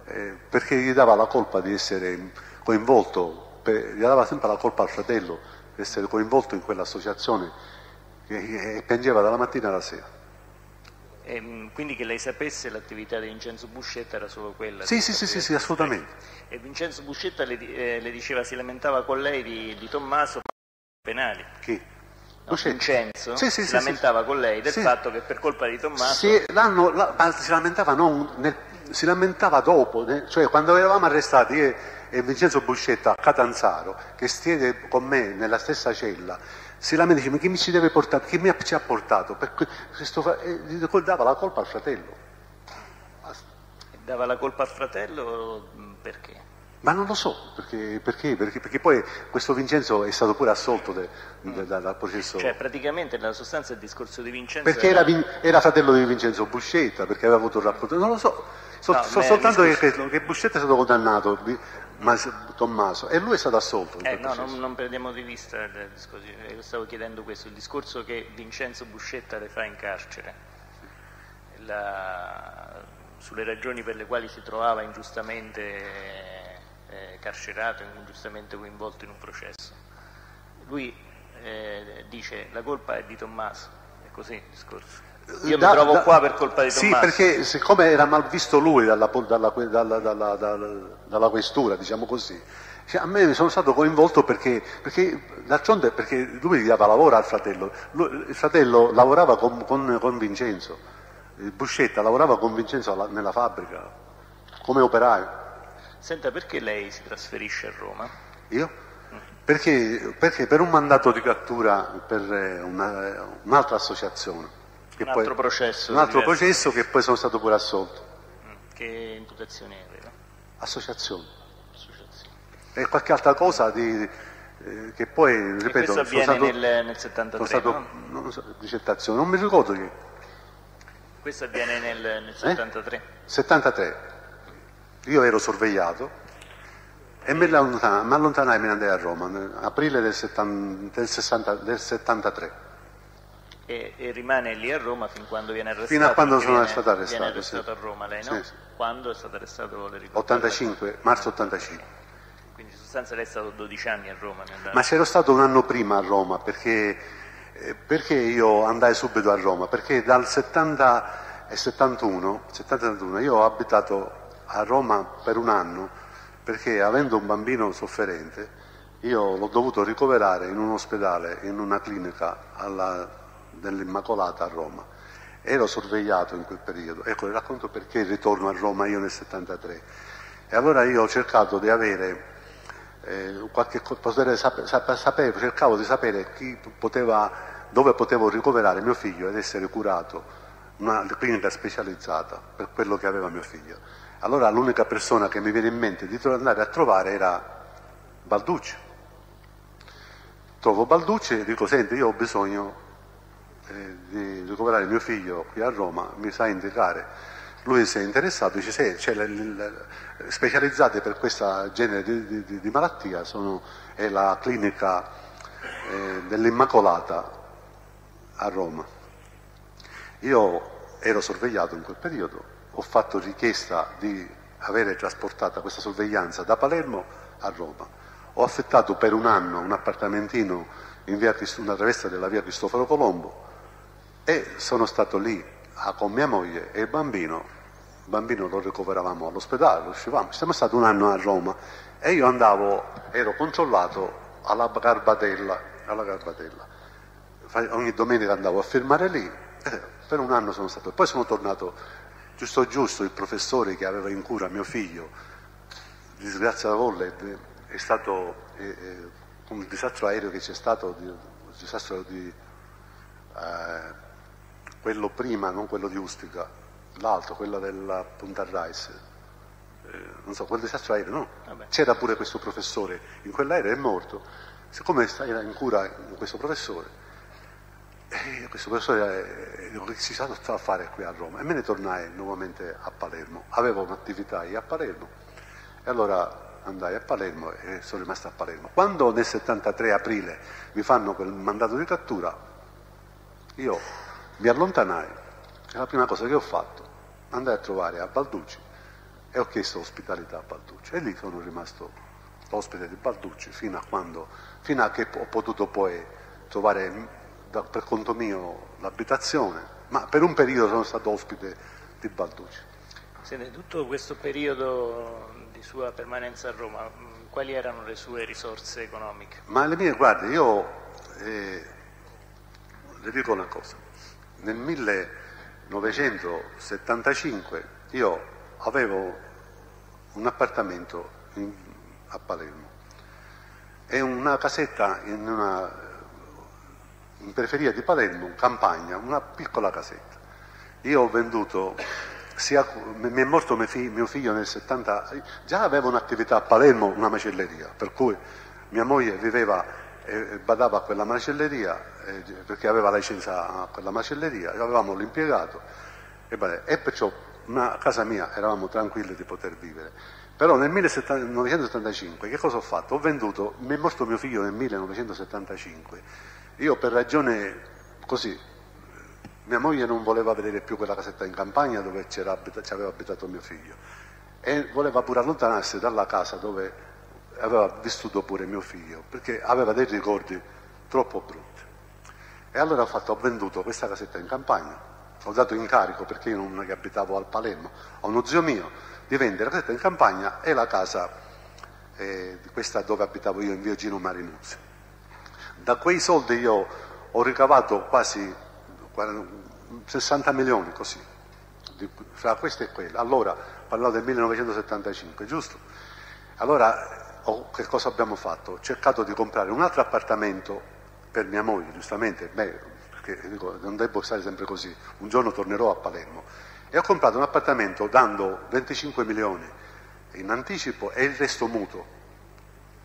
eh, perché gli dava la colpa di essere coinvolto, per- gli dava sempre la colpa al fratello di essere coinvolto in quell'associazione che- e piangeva dalla mattina alla sera. Ehm, quindi che lei sapesse l'attività di Vincenzo Buscetta era solo quella. Sì, sì, sì, sì, sì, assolutamente. E Vincenzo Buscetta le, eh, le diceva, si lamentava con lei di, di Tommaso penali. Chi? No. Vincenzo Sì, sì, si sì, lamentava con lei del fatto che per colpa di Tommaso l'hanno- la- si lamentava non nel- si lamentava dopo, ne- cioè quando eravamo arrestati io e Vincenzo Buscetta a Catanzaro, che stiede con me nella stessa cella, si lamenta dice ma chi mi ci deve portare, chi mi ha, ci ha portato? Per que- questo fa- e gli dava la colpa al fratello. Dava la colpa al fratello mh, perché? Ma non lo so, perché, perché, perché, perché poi questo Vincenzo è stato pure assolto de- de- da- dal processo. Cioè praticamente nella sostanza il discorso di Vincenzo Perché era, era fratello di Vincenzo Buscetta, perché aveva avuto un rapporto. Non lo so, so, No, so beh, soltanto mi che, che Buscetta è stato condannato, ma- Tommaso, e lui è stato assolto. Eh, no, non, non perdiamo di vista il discorso, eh, io stavo chiedendo questo, il discorso che Vincenzo Buscetta le fa in carcere, la- sulle ragioni per le quali si trovava ingiustamente eh, carcerato, ingiustamente coinvolto in un processo. Lui eh, dice la colpa è di Tommaso, è così il discorso. Io Da- mi trovo da- qua per colpa di Sì, Tommaso. perché siccome era mal visto lui dalla, dalla- dalla- dalla- questura, diciamo così, cioè, a me sono stato coinvolto perché, perché d'altronde perché lui gli dava lavoro al fratello, Lui- il fratello lavorava con, con- con Vincenzo, Buscetta lavorava con Vincenzo alla- nella fabbrica come operaio. Senta, perché lei si trasferisce a Roma? Io? Perché, perché per un mandato di cattura per eh, una- un'altra associazione. che Un altro processo Un altro diverso. processo che poi sono stato pure assolto. Mm, Che imputazioni aveva? Associazione. Associazione. E qualche altra cosa di, eh, che poi, ripeto, sono avviene stato, nel, nel sono 73, stato no? non so, non mi ricordo che. Questo avviene nel, nel Eh? 73. 73. Io ero sorvegliato e mi allontanai, mi allontanai e me ne andai a Roma, nell'aprile del, 70 del 60 del 73. E, e rimane lì a Roma fin quando viene arrestato. Fino a quando sono viene, stato arrestato, Viene arrestato sì. a Roma lei, no? Sì, sì. Quando è stato arrestato le ricordo? 85, marzo 85. Quindi in sostanza lei è stato 12 anni a Roma. Ma c'ero stato un anno prima a Roma perché, eh, perché io andai subito a Roma? Perché dal 70 e 71, 71 io ho abitato a Roma per un anno perché avendo un bambino sofferente io l'ho dovuto ricoverare in un ospedale, in una clinica alla- dell'Immacolata a Roma. Ero sorvegliato in quel periodo. Ecco, le racconto perché ritorno a Roma io nel 73. E allora io ho cercato di avere eh, qualche co- poter sape- sap- sapevo- cercavo di sapere poteva, dove potevo ricoverare mio figlio ed essere curato, una clinica specializzata per quello che aveva mio figlio. Allora l'unica persona che mi viene in mente di andare a trovare era Balducci. Trovo Balducci e dico, senti, io ho bisogno eh, di ricoverare mio figlio qui a Roma, mi sa indicare. Lui si è interessato, dice, sì, cioè, le, le, specializzate per questo genere di, di, di malattia sono, è la clinica eh, dell'Immacolata a Roma. Io ero sorvegliato in quel periodo, ho fatto richiesta di avere trasportata questa sorveglianza da Palermo a Roma. Ho affittato per un anno un appartamentino in via, una travessa della via Cristoforo Colombo e sono stato lì a, con mia moglie e il bambino. Il bambino lo ricoveravamo all'ospedale, lo uscivamo. Siamo stati un anno a Roma e io andavo, ero controllato alla Garbatella, alla Garbatella. Ogni domenica andavo a firmare lì per un anno sono stato, poi sono tornato giusto giusto, il professore che aveva in cura mio figlio, di disgrazia da volle, è stato eh, eh, un disastro aereo che c'è stato, il disastro di eh, quello prima, non quello di Ustica, l'altro, quello della Punta Rice, eh, non so, quel disastro aereo, no? Vabbè. C'era pure questo professore, in quell'aereo è morto, siccome era in cura questo professore, e questo professore eh, si sa a fare qui a Roma? E me ne tornai nuovamente a Palermo. Avevo un'attività io a Palermo e allora andai a Palermo e sono rimasto a Palermo. Quando nel 73 aprile mi fanno quel mandato di cattura, io mi allontanai e la prima cosa che ho fatto, andai a trovare a Balducci e ho chiesto ospitalità a Balducci e lì sono rimasto ospite di Balducci fino a, quando, fino a che ho potuto poi trovare da, per conto mio l'abitazione, ma per un periodo sono stato ospite di Balducci. Sente, tutto questo periodo di sua permanenza a Roma, quali erano le sue risorse economiche? Ma le mie, guardi, io eh, le dico una cosa, nel 1975 io avevo un appartamento in, a Palermo e una casetta in una in periferia di Palermo, in campagna, una piccola casetta. Io ho venduto, sia, mi è morto mio figlio, mio figlio nel 70, già avevo un'attività a Palermo, una macelleria, per cui mia moglie viveva e badava a quella macelleria perché aveva la licenza a quella macelleria, avevamo l'impiegato e, e perciò a casa mia eravamo tranquilli di poter vivere. Però nel 1975 che cosa ho fatto? Ho venduto, mi è morto mio figlio nel 1975 io per ragione così, mia moglie non voleva vedere più quella casetta in campagna dove ci aveva abitato mio figlio e voleva pure allontanarsi dalla casa dove aveva vissuto pure mio figlio perché aveva dei ricordi troppo brutti. E allora ho, fatto, ho venduto questa casetta in campagna, ho dato incarico perché io non abitavo al Palermo, a uno zio mio di vendere la casetta in campagna e la casa eh, questa dove abitavo io in via Gino Marinuzzi. Da quei soldi io ho ricavato quasi 60 milioni così, fra questo e quello. Allora, parlavo del 1975, giusto? Allora, oh, che cosa abbiamo fatto? Ho cercato di comprare un altro appartamento per mia moglie, giustamente, beh, perché dico, non devo stare sempre così, un giorno tornerò a Palermo. E ho comprato un appartamento dando 25 milioni in anticipo e il resto mutuo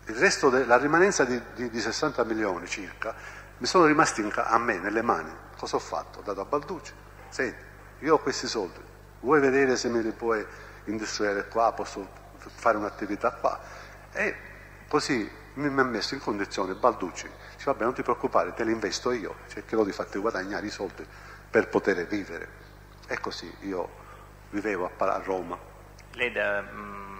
il resto della rimanenza di, di, di, 60 milioni circa mi sono rimasti in, a me, nelle mani. Cosa ho fatto? Ho dato a Balducci. Senti, io ho questi soldi, vuoi vedere se me li puoi industriare qua, posso fare un'attività qua? E così mi, ha messo in condizione Balducci. Dice, vabbè, non ti preoccupare, te li investo io, cercherò di farti guadagnare i soldi per poter vivere. E così io vivevo a, Roma. Lei da... Mm.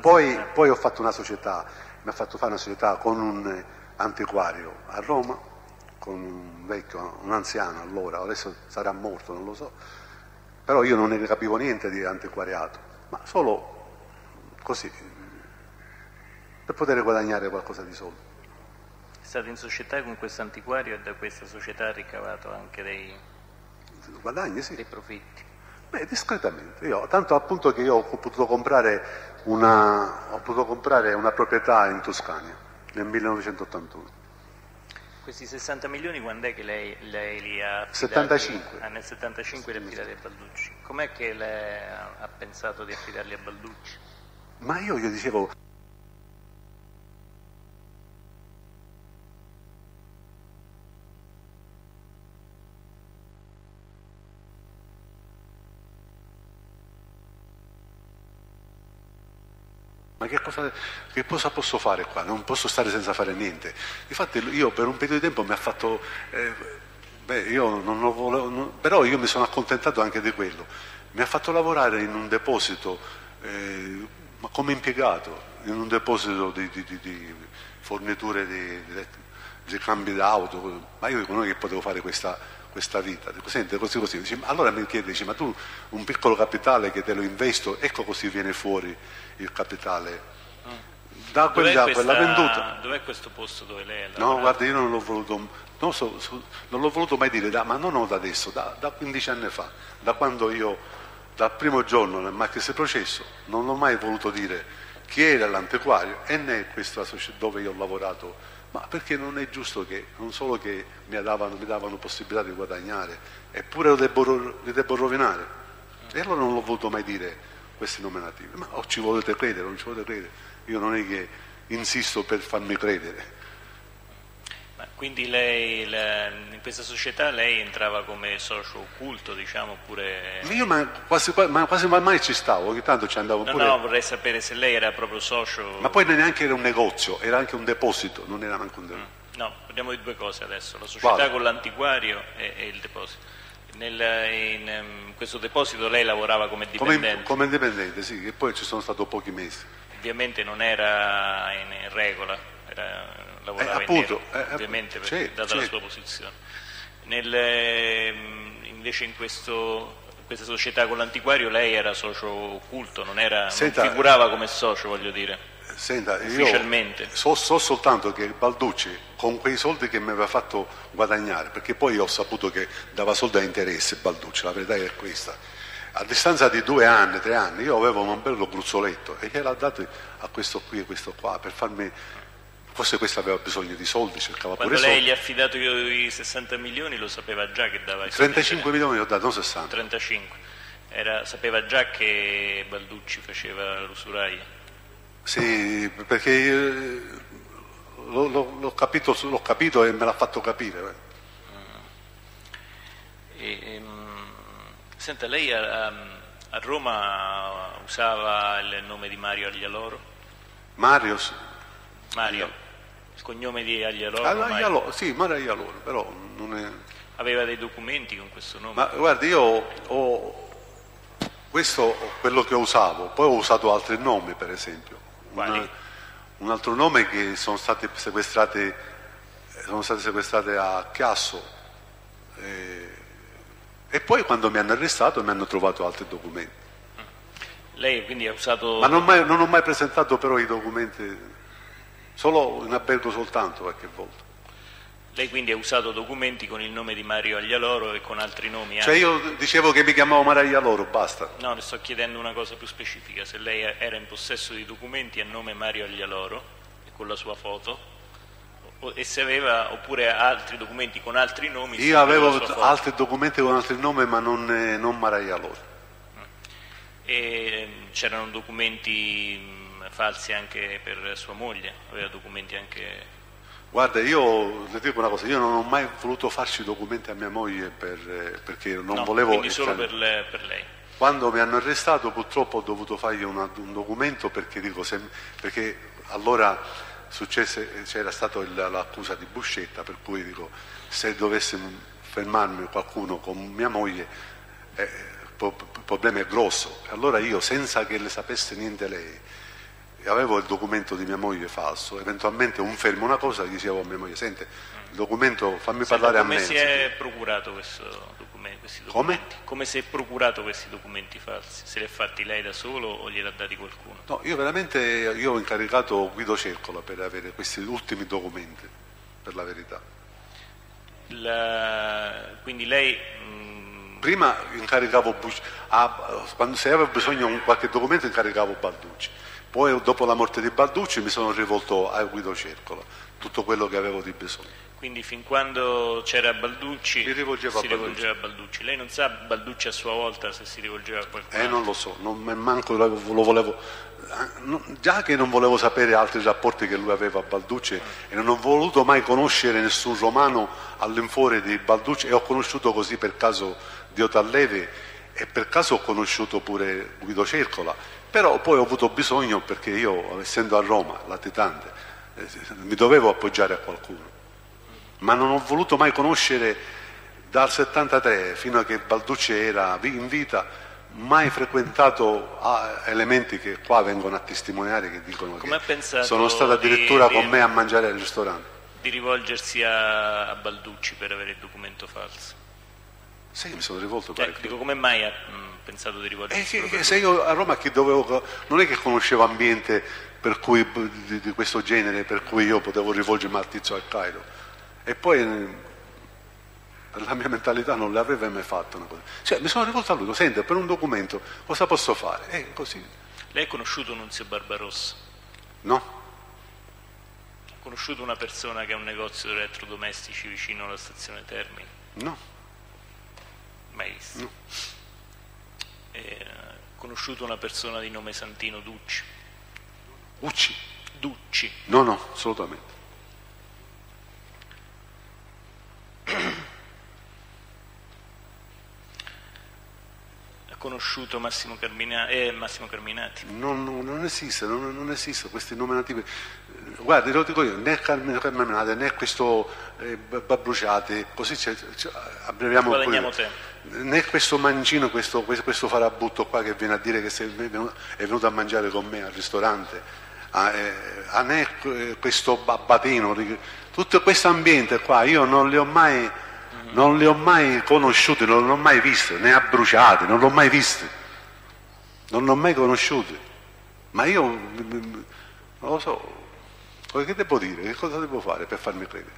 Poi, poi ho fatto una società, mi ha fatto fare una società con un antiquario a Roma, con un vecchio, un anziano allora, adesso sarà morto, non lo so, però io non ne capivo niente di antiquariato, ma solo così, per poter guadagnare qualcosa di soldi. È stato in società con questo antiquario e da questa società ha ricavato anche dei, guadagni, sì. dei profitti. Beh, discretamente. Io, tanto appunto che io ho potuto comprare una, ho potuto comprare una proprietà in Toscania nel 1981. Questi 60 milioni quando è che lei, lei li ha affidati? 75. Ah, nel 75 li ha affidati a Balducci. Com'è che lei ha, ha pensato di affidarli a Balducci? Ma io gli dicevo, Ma che cosa, posso fare qua? Non posso stare senza fare niente. Infatti io per un periodo di tempo mi ha fatto... Eh, beh, io non lo volevo... Non, però io mi sono accontentato anche di quello. Mi ha fatto lavorare in un deposito eh, come impiegato, in un deposito di, di, di, di forniture di, cambi d'auto. Ma io non è che potevo fare questa, questa vita. Dico, senti, così così. Dice, allora mi chiede, dice, ma tu un piccolo capitale che te lo investo, ecco così viene fuori il capitale. Da quella, dov'è, questa, venduta. dov'è questo posto dove lei è? No, guarda, io non l'ho voluto, non, so, non l'ho voluto mai dire, da, ma non da adesso, da, da 15 anni fa, da quando io, dal primo giorno nel Maxi processo, non ho mai voluto dire chi era l'antiquario e né questa società dove io ho lavorato, ma perché non è giusto che non solo che mi davano, mi davano possibilità di guadagnare, eppure li devo rovinare. E allora non l'ho voluto mai dire questi nominativi. Ma o ci volete credere o non ci volete credere, io non è che insisto per farmi credere. Ma quindi lei, in questa società lei entrava come socio occulto, diciamo, oppure... Io ma quasi, ma quasi mai ci stavo, ogni tanto ci andavo no, pure... No, vorrei sapere se lei era proprio socio... Ma poi neanche era un negozio, era anche un deposito, non era neanche un deposito. Mm. No, parliamo di due cose adesso, la società vale. con l'antiquario e, e il deposito. Nel, in, in, ehm, questo deposito lei lavorava come dipendente? Come, come dipendente, sì, e poi ci sono stato pochi mesi. Ovviamente non era in, regola, era, lavorava eh, appunto, in nero, eh, ovviamente, perché, certo, data certo. la sua posizione. Nel, ehm, invece in questo, questa società con l'antiquario lei era socio occulto, non, era, Senta, non figurava come socio, voglio dire. Senta, io so, so, soltanto che Balducci con quei soldi che mi aveva fatto guadagnare, perché poi ho saputo che dava soldi a interesse Balducci, la verità è questa. A distanza di due anni, tre anni, io avevo un bello gruzzoletto e gliel'ha dato a questo qui e questo qua per farmi forse questo aveva bisogno di soldi, cercava Quando pure soldi. Quando lei gli ha affidato i 60 milioni lo sapeva già che dava i 35 milioni li ho dato, non 60. 35. Era, sapeva già che Balducci faceva l'usuraia? Sì, perché eh, l'ho, capito, l'ho, capito, e me l'ha fatto capire. E, um, senta, lei a, a, Roma usava il nome di Mario Aglialoro? Mario? Sì. Mario, il cognome di Aglialoro? Ah, Aglialoro sì, Mario Aglialoro, però non è... Aveva dei documenti con questo nome? Ma guardi, io ho, questo quello che usavo, poi ho usato altri nomi per esempio. Quali? un altro nome che sono state sequestrate, sono state sequestrate a Chiasso eh, e poi quando mi hanno arrestato mi hanno trovato altri documenti. Lei quindi ha usato... Ma non, mai, non ho mai presentato però i documenti, solo in albergo soltanto qualche volta. Lei quindi ha usato documenti con il nome di Mario Aglialoro e con altri nomi? Cioè anche. io dicevo che mi chiamavo Mario Aglialoro, basta. No, le sto chiedendo una cosa più specifica, se lei era in possesso di documenti a nome Mario Aglialoro e con la sua foto, se aveva oppure altri documenti con altri nomi. Io avevo altri documenti con altri nomi ma non, eh, non Mario Aglialoro. E mm, c'erano documenti mm, falsi anche per sua moglie, aveva documenti anche Guarda, io le dico una cosa, io non ho mai voluto farci documenti a mia moglie per, eh, perché non no, volevo... Quindi solo per, le, per, lei? Quando mi hanno arrestato purtroppo ho dovuto fargli una, un documento perché, dico, se, perché allora successe, c'era stata l'accusa di Buscetta, per cui dico, se dovesse fermarmi qualcuno con mia moglie eh, il problema è grosso. Allora io, senza che le sapesse niente lei, avevo il documento di mia moglie falso, eventualmente un fermo una cosa, gli dicevo a mia moglie, sente, il documento fammi Senta, parlare a me. Come si è procurato questi documenti? Come? Come si è procurato questi documenti falsi? Se li ha fatti lei da solo o glieli ha dati qualcuno? No, io veramente io ho incaricato Guido Cercola per avere questi ultimi documenti, per la verità. La... Quindi lei... Mh... Prima incaricavo, ah, quando se avevo bisogno di qualche documento incaricavo Balducci Poi dopo la morte di Balducci mi sono rivolto a Guido Cercola, tutto quello che avevo di bisogno. Quindi fin quando c'era Balducci Mi rivolgevo a si Balducci. rivolgeva a Balducci. Lei non sa Balducci a sua volta se si rivolgeva a qualcuno? Eh, non lo so, non manco lo, volevo, no- già che non volevo sapere altri rapporti che lui aveva a Balducci e non ho voluto mai conoscere nessun romano all'infuori di Balducci e ho conosciuto così per caso Dio Tallevi e per caso ho conosciuto pure Guido Cercola, però poi ho avuto bisogno perché io, essendo a Roma, latitante, eh, mi dovevo appoggiare a qualcuno ma non ho voluto mai conoscere dal 73 fino a che Balducci era in vita mai frequentato ah, elementi che qua vengono a testimoniare che dicono Come che sono stato di- addirittura di- con me a mangiare al ristorante. Di rivolgersi a, a Balducci per avere il documento falso. sì mi sono rivolto Cioè, dico, come mai ha mh, pensato di Eh, rivolgersi proprio che a se io a Roma che dovevo, non è che conoscevo ambiente per cui, di, di questo genere per cui io potevo rivolgermi al tizio al Cairo e poi eh, per la mia mentalità non l'avevo mai fatto una cosa. Cioè, mi sono rivolto a lui, senti, per un documento cosa posso fare? E così, Lei ha conosciuto Nunzio Barbarossa? no? Ha conosciuto una persona che ha un negozio di elettrodomestici vicino alla stazione Termini? No, Mai visto. No. E, ha conosciuto una persona di nome Santino Ducci? Ucci? Ducci. No, no, assolutamente. Ha conosciuto Massimo, Carmina- eh, Massimo Carminati? Non, non- non esiste, non, non esiste questi nominativi. Guardi, lo dico io, né Carmine Carmenate né questo eh, Babruciati, così c'è- c'è- abbreviamo pure- Guadagniamo tempo. né questo mancino, questo, questo- farabutto qua che viene a dire che è venuto a mangiare con me al ristorante, a, eh, a né eh, questo babbatino, tutto questo ambiente qua, io non li ho mai, non li ho mai conosciuti, non li ho mai visti, né abbruciati, non li ho mai visti, non li ho mai conosciuti, ma io m- m- non lo so, che devo dire, che cosa devo fare per farmi credere?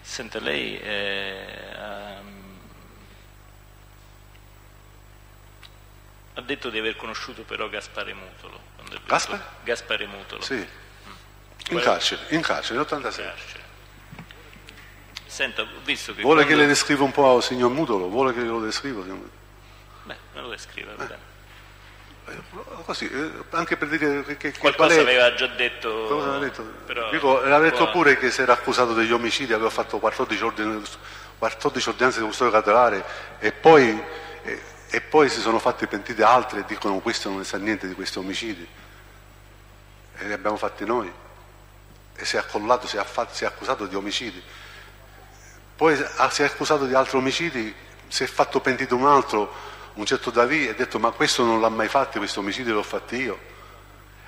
Senta, lei eh, ha, ha detto di aver conosciuto però Gaspare Mutolo. Gaspare? Gaspare Mutolo. Sì, in carcere, in carcere, nell'86. Carcere. Senta, ho visto che Vuole che quando- le descriva un po' signor Mutolo? Vuole che lo descriva? signor- Beh, me lo descrive, va bene. Eh, Così, eh, anche per dire che, che Qualcosa qual è- aveva già detto. Aveva detto? però- Dico, aveva detto qua- pure che si era accusato degli omicidi, aveva fatto 14, ordini- 14 ordinanze di custodia cautelare e poi, e, e poi si sono fatti pentiti altri e dicono questo non ne sa niente di questi omicidi. E li abbiamo fatti noi. E si è accollato, si è, affatto- si è accusato di omicidi. Poi si è accusato di altri omicidi, si è fatto pentito un altro, un certo Davì, e ha detto ma questo non l'ha mai fatto, questo omicidio l'ho fatto io.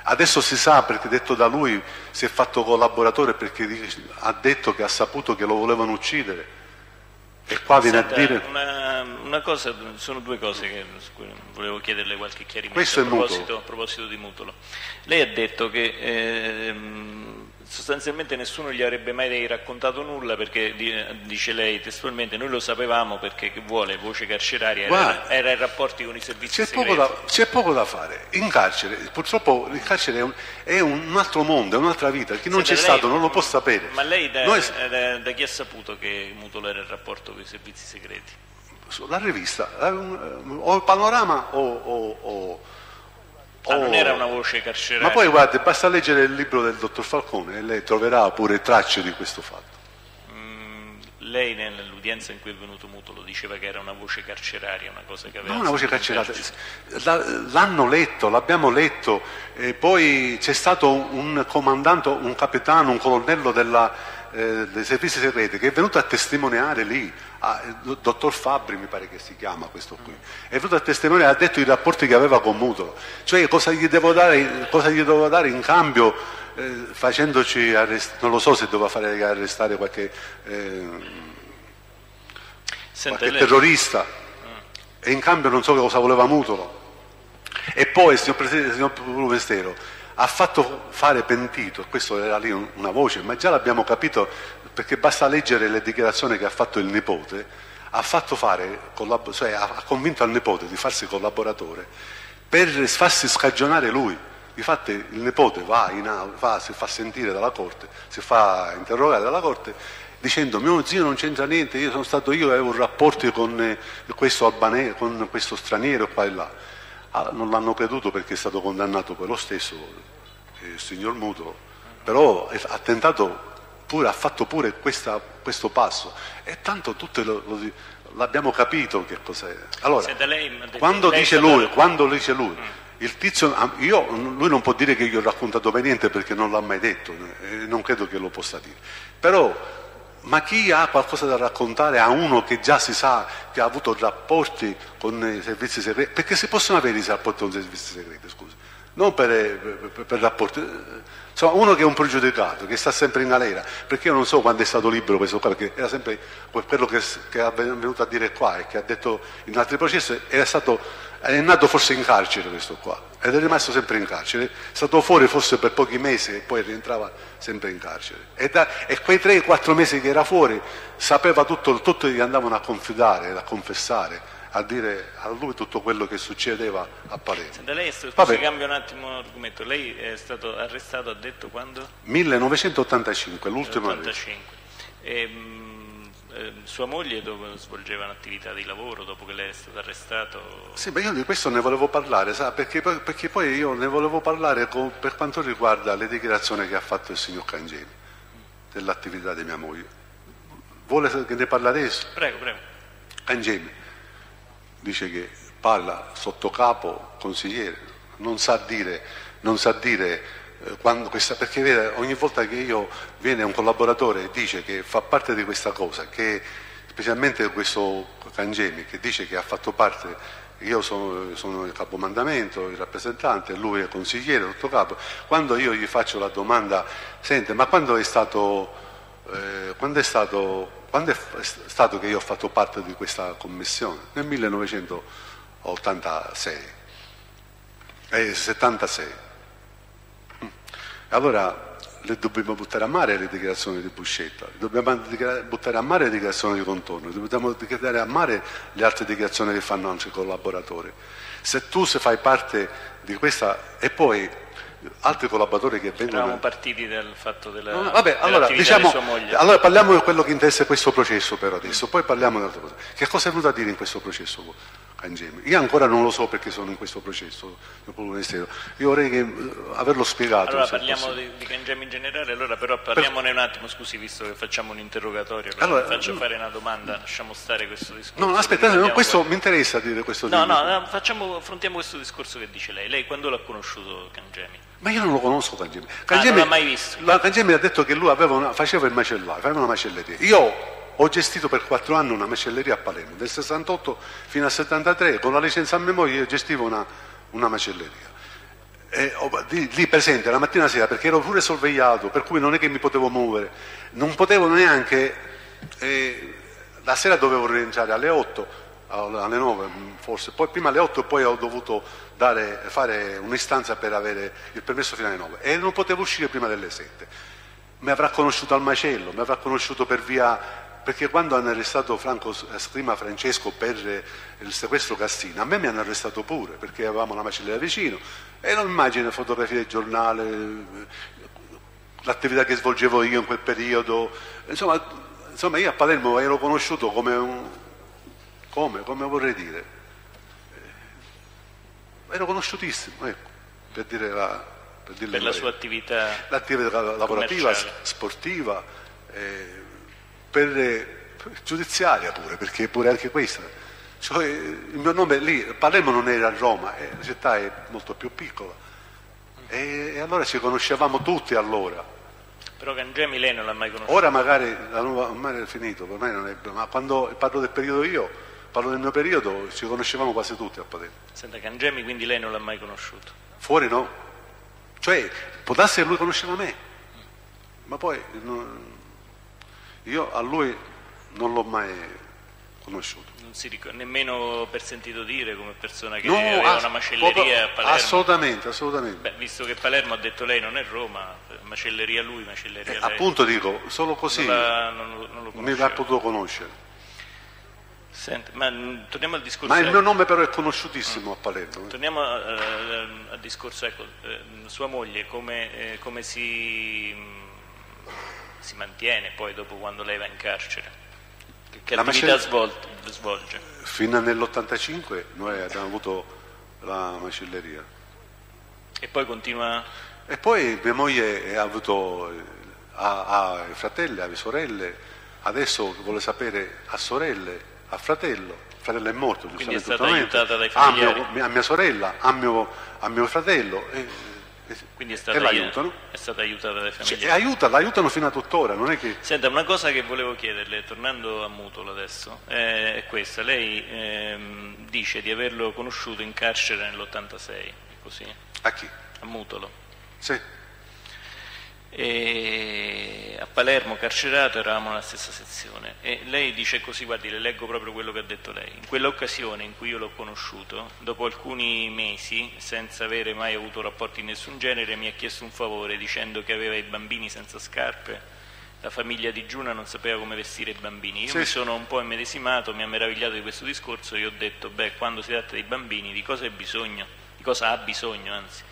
Adesso si sa perché detto da lui si è fatto collaboratore perché ha detto che ha saputo che lo volevano uccidere. E qua viene Senta, a dire una, una cosa, sono due cose che, volevo chiederle qualche chiarimento Questo a, proposito, a proposito di Mutolo. Lei ha detto che ehm, sostanzialmente nessuno gli avrebbe mai raccontato nulla perché, di- dice lei testualmente, noi lo sapevamo perché che vuole, voce carceraria, era, Guarda. era in rapporti con i servizi c'è poco, segreti. da, c'è poco da fare. In carcere, purtroppo il carcere è un, è un altro mondo, è un'altra vita. Chi non c'è lei- stato non lo può sapere. Ma lei da, Noi- da- da chi ha saputo che Mutolo era in rapporto con i servizi segreti? la rivista, eh, un- o il panorama o... o- o- Ah, non o- era una voce carceraria? Ma poi guardi, basta leggere il libro del dottor Falcone e lei troverà pure tracce di questo fatto. Mm, lei nell'udienza in cui è venuto Mutolo diceva che era una voce carceraria, una cosa che aveva... Non una voce. La- l'hanno letto, l'abbiamo letto, e poi c'è stato un comandante, un capitano, un colonnello della, eh, dei servizi segreti che è venuto a testimoniare lì, a- il dottor Fabri mi pare che si chiama questo qui, è venuto a testimoniare, ha detto i rapporti che aveva con Mutolo, cioè cosa gli devo dare, cosa gli devo dare in cambio eh, facendoci arrestare, non lo so se doveva fare arrestare qualche... eh, qualche terrorista. E in cambio non so che cosa voleva Mutolo. E poi, signor Presidente, signor Ministero, ha fatto fare pentito, questo era lì un- una voce, ma già l'abbiamo capito perché basta leggere le dichiarazioni che ha fatto il nipote, ha fatto fare, cioè ha convinto al nipote di farsi collaboratore per farsi scagionare lui. Infatti il nipote va, in, va, si fa sentire dalla corte, si fa interrogare dalla corte dicendo mio zio non c'entra niente, io sono stato io, avevo rapporti con eh, questo albanese, con questo straniero qua e là. Ah, non l'hanno creduto perché è stato condannato per lo stesso eh, il signor Muto, però ha tentato pure, ha fatto pure questa, questo passo e tanto tutte lo, lo, l'abbiamo capito che cos'è. Allora, quando, dice lui, quando dice lui, mm. il tizio, ah, io, lui non può dire che io ho raccontato per niente perché non l'ha mai detto, e non credo che lo possa dire. Però, ma chi ha qualcosa da raccontare a uno che già si sa che ha avuto rapporti con i servizi segreti? Perché si possono avere i rapporti con i servizi segreti, scusa? Non per, per, per rapporti Insomma, uno che è un pregiudicato, che sta sempre in galera, perché io non so quando è stato libero questo qua, perché era sempre quello che, che è venuto a dire qua e che ha detto in altri processi, era stato, è nato forse in carcere questo qua, ed è rimasto sempre in carcere, è stato fuori forse per pochi mesi e poi rientrava sempre in carcere. E, da, e quei tre, quattro mesi che era fuori sapeva tutto, tutto gli andavano a confidare, a confessare a dire a lui tutto quello che succedeva a Palermo. Senta, lei è stato, cambio un attimo argomento, lei è stato arrestato, ha detto quando? 1985, l'ultimo 85. E, mh, eh, sua moglie dove svolgeva un'attività di lavoro dopo che lei è stato arrestato? Sì, ma io di questo ne volevo parlare, sa, perché, perché, poi io ne volevo parlare con, per quanto riguarda le dichiarazioni che ha fatto il signor Cangemi dell'attività di mia moglie. Vuole che ne parla adesso? Prego, prego. Cangemi dice che parla sotto capo consigliere, non sa dire, non sa dire eh, questa, perché vede, ogni volta che io viene un collaboratore e dice che fa parte di questa cosa, che specialmente questo Cangemi che dice che ha fatto parte, io sono, sono il capomandamento, il rappresentante, lui è consigliere, tutto capo, quando io gli faccio la domanda, sente, ma quando è stato, eh, quando è stato quando è stato che io ho fatto parte di questa commissione? Nel 1986, eh, 76. Mm. Allora le dobbiamo buttare a mare le dichiarazioni di Buscetta, dobbiamo buttare a mare le dichiarazioni di Contorno, dobbiamo buttare a mare le altre dichiarazioni che fanno altri collaboratori. Se tu se fai parte di questa e poi altri collaboratori che vengono... Eravamo partiti dal fatto della, no, vabbè, allora, diciamo, allora, parliamo di quello che interessa questo processo per adesso, poi parliamo di altre cose. Che cosa è venuto a dire in questo processo Cangemi? Io ancora non lo so perché sono in questo processo Io vorrei che, uh, averlo spiegato. Allora parliamo di, di Cangemi in generale, allora però parliamone per... un attimo, scusi, visto che facciamo un interrogatorio, allora, faccio mm. fare una domanda, lasciamo stare questo discorso. No, aspetta, no, questo mi interessa dire questo no, no, no, facciamo, affrontiamo questo discorso che dice lei. Lei quando l'ha conosciuto Cangemi? Ma io non lo conosco Cangemi. Cangemi ah, non l'ha mai visto? La, Cangemi ha detto che lui una, faceva il macellaio, faceva una macelleria. Io ho gestito per quattro anni una macelleria a Palermo, dal 68 fino al 73, con la licenza a memoria io gestivo una, una macelleria. E, oh, lì, lì, presente la mattina e sera perché ero pure sorvegliato, per cui non è che mi potevo muovere, non potevo neanche, eh, la sera dovevo rientrare alle 8, alle 9 forse, poi prima alle 8 e poi ho dovuto dare, fare un'istanza per avere il permesso fino alle 9 e non potevo uscire prima delle 7. Mi avrà conosciuto al macello, mi avrà conosciuto per via, perché quando hanno arrestato Franco Scrima Francesco per il sequestro Cassina, a me mi hanno arrestato pure perché avevamo la macelleria vicino. E non immagino fotografie del giornale, l'attività che svolgevo io in quel periodo, insomma, insomma io a Palermo ero conosciuto come un, come, come vorrei dire, ero conosciutissimo, ecco, per dire la, per, per la sua attività, l'attività lavorativa, sportiva, eh, per, per, giudiziaria pure, perché pure anche questa. Cioè, il mio nome lì, Palermo non era a Roma, eh, la città è molto più piccola. E, e allora ci conoscevamo tutti allora. Però Cangemi lei non l'ha mai conosciuto? Ora magari, la nuova, ormai è finito, per me non è, ma quando parlo del periodo io, parlo del mio periodo, ci conoscevamo quasi tutti a Palermo. Senta, Cangemi quindi lei non l'ha mai conosciuto? Fuori no. Cioè, può darsi che lui conosceva me, ma poi no, io a lui non l'ho mai conosciuto. Non si ricorda nemmeno per sentito dire come persona che no, aveva ass- una macelleria a Palermo? Assolutamente, assolutamente. Beh, visto che Palermo ha detto lei non è Roma, macelleria lui, macelleria eh, lei. Appunto dico, solo così non, la, non, non lo mi ha potuto conoscere. Senti, ma torniamo al discorso. Ma il mio nome però è conosciutissimo a Palermo. eh. Torniamo eh, al discorso, ecco, eh, sua moglie come, eh, come si, mh, si mantiene poi dopo quando lei va in carcere? Che, che La attività svolte- svolge? Fino nell'85 noi abbiamo avuto la macelleria. E poi continua, E poi mia moglie ha avuto, ha, ha fratelli, ha sorelle, adesso vuole sapere a sorelle, a fratello, fratello è morto, Quindi è stata aiutata dai a, familiari. mio- a mia sorella, a mio, a mio fratello e- quindi è e stata, l'aiutano. è stata aiutata dai Cioè, familiari. e aiuta, l'aiutano fino a tuttora, non è che... Senta, una cosa che volevo chiederle, tornando a Mutolo adesso, eh, è questa. Lei ehm, dice di averlo conosciuto in carcere nell'86, è così? A chi? A Mutolo. Sì. E a Palermo carcerato eravamo nella stessa sezione e lei dice così, guardi, le leggo proprio quello che ha detto lei. In quell'occasione in cui io l'ho conosciuto, dopo alcuni mesi, senza avere mai avuto rapporti di nessun genere, mi ha chiesto un favore dicendo che aveva i bambini senza scarpe, la famiglia di Giuna non sapeva come vestire i bambini. Io Sì, mi sono un po' immedesimato, mi ha meravigliato di questo discorso e ho detto, beh, quando si tratta dei bambini, di cosa hai bisogno? Di cosa ha bisogno, anzi?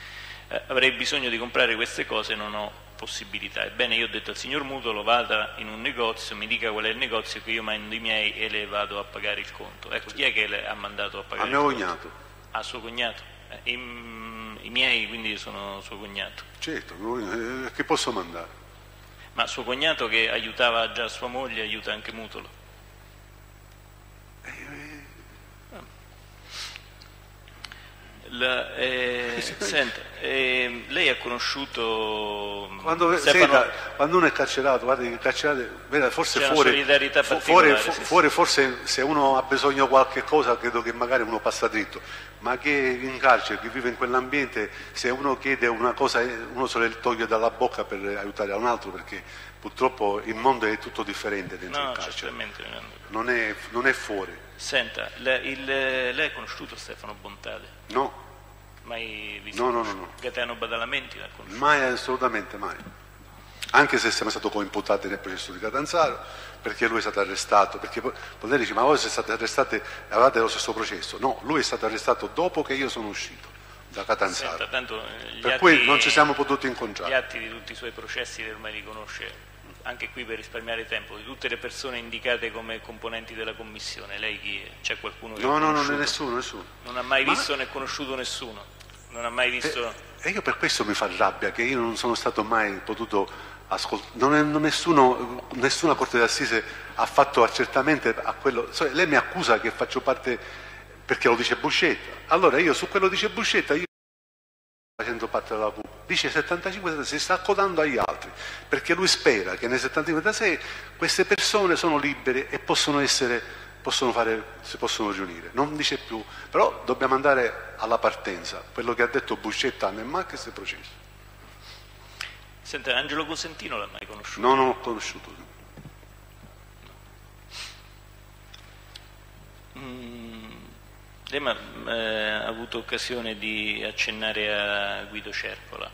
Eh, avrei bisogno di comprare queste cose e non ho possibilità. Ebbene, io ho detto al signor Mutolo, vada in un negozio, mi dica qual è il negozio che io mando i miei e le vado a pagare il conto. Ecco, chi è che le ha mandato a A pagare mio il conto? cognato. A suo cognato. Eh, i, I miei, quindi sono suo cognato. Certo, eh, che posso mandare? Ma suo cognato che aiutava già sua moglie, aiuta anche Mutolo. La- eh, senta, eh, lei ha conosciuto Quando, Stefano, senta, quando uno è carcerato, guardi, carcerato, vede, forse fuori, solidarietà fu- fuori, fu- sì, fuori forse se uno ha bisogno di qualche cosa credo che magari uno passa dritto, ma che in carcere, che vive in quell'ambiente, se uno chiede una cosa eh, uno se le toglie dalla bocca per aiutare un altro perché purtroppo il mondo è tutto differente dentro no, il carcere, non è, non è fuori, Senta, le- il- lei ha conosciuto Stefano Bontade? no, Mai visto? No, no, no, no. Gaetano Badalamenti l'ha conosciuto? mai assolutamente mai. Anche se siamo stati coimputati nel processo di Catanzaro, perché lui è stato arrestato, perché poi Potere dice ma voi siete stati arrestati avevate lo stesso processo. No, lui è stato arrestato dopo che io sono uscito da Catanzaro. Senta, eh, gli per atti, cui non ci siamo potuti Gli incontrare. atti di tutti i suoi processi ormai li conosce, anche qui per risparmiare tempo, di tutte le persone indicate come componenti della commissione, lei chi è? C'è qualcuno che No, no, no, nessuno, nessuno. Non ha mai Ma- visto né conosciuto nessuno, non ha mai visto... E io per questo mi fa rabbia, che io non sono stato mai potuto ascoltare, nessuno, nessuna Corte d'Assise ha fatto accertamento a quello, so, lei mi accusa che faccio parte, perché lo dice Buscetta, allora io su quello dice Buscetta, facendo parte della CUP, dice 75 si sta accodando agli altri, perché lui spera che nel 75 queste persone sono libere e possono essere, possono fare, si possono riunire, non dice più, però dobbiamo andare alla partenza, quello che ha detto Buscetta nel Marques e processo. Senta, Angelo Cosentino l'ha mai conosciuto? Non ho conosciuto. Mm, lei eh, ha avuto occasione di accennare a Guido Cercola?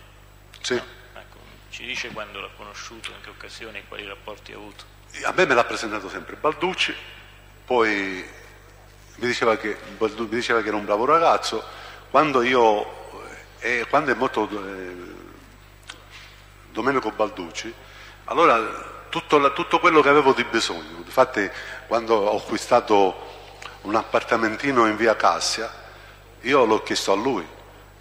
Sì. Ecco, ci dice quando l'ha conosciuto, in che occasione e quali rapporti ha avuto? A me me l'ha presentato sempre Balducci, poi mi diceva che, mi diceva che era un bravo ragazzo, quando io, eh, quando è morto eh, Domenico Balducci, allora tutto, la- tutto quello che avevo di bisogno, infatti quando ho acquistato un appartamentino in via Cassia, io l'ho chiesto a lui,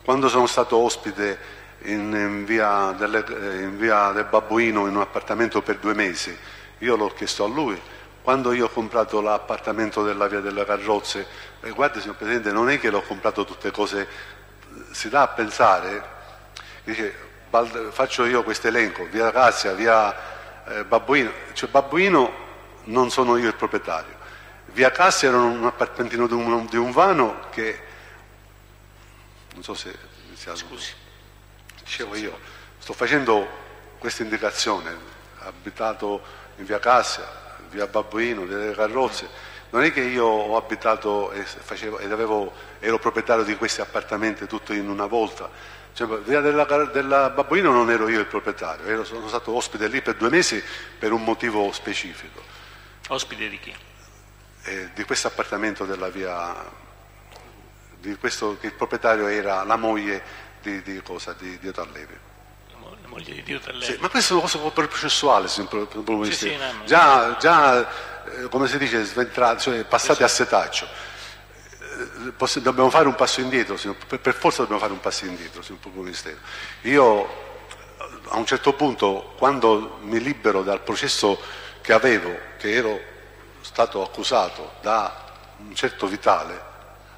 quando sono stato ospite in, in via, delle- in via del Babbuino in un appartamento per due mesi, io l'ho chiesto a lui. Quando io ho comprato l'appartamento della via delle carrozze, eh, guardi signor Presidente, non è che l'ho comprato tutte cose, si dà a pensare, dice, faccio io questo elenco, via Cassia, via eh, Babbuino, cioè Babbuino non sono io il proprietario, via Cassia era un appartamentino di un, di un vano che, non so se sia Scusi. Dicevo io, sto facendo questa indicazione, abitato in via Cassia, via Babbuino, delle carrozze, non è che io ho abitato e facevo, ed avevo, ero proprietario di questi appartamenti tutto in una volta. Cioè, via della, della Babbuino non ero io il proprietario, ero- sono stato ospite lì per due mesi per un motivo specifico. Ospite di chi? Eh, di questo appartamento della via, di questo, che il proprietario era la moglie di, di, cosa, di, di Otarlevi. La moglie di Dio Sì, ma questa è una cosa processuale, signor Sì, sì, no, già, già, eh, come si dice, sventrati, cioè passati a setaccio. Eh, Dobbiamo fare un passo indietro, signor- per, per forza dobbiamo fare un passo indietro, signor Pubblico Ministero. Io a un certo punto, quando mi libero dal processo che avevo, che ero stato accusato da un certo Vitale,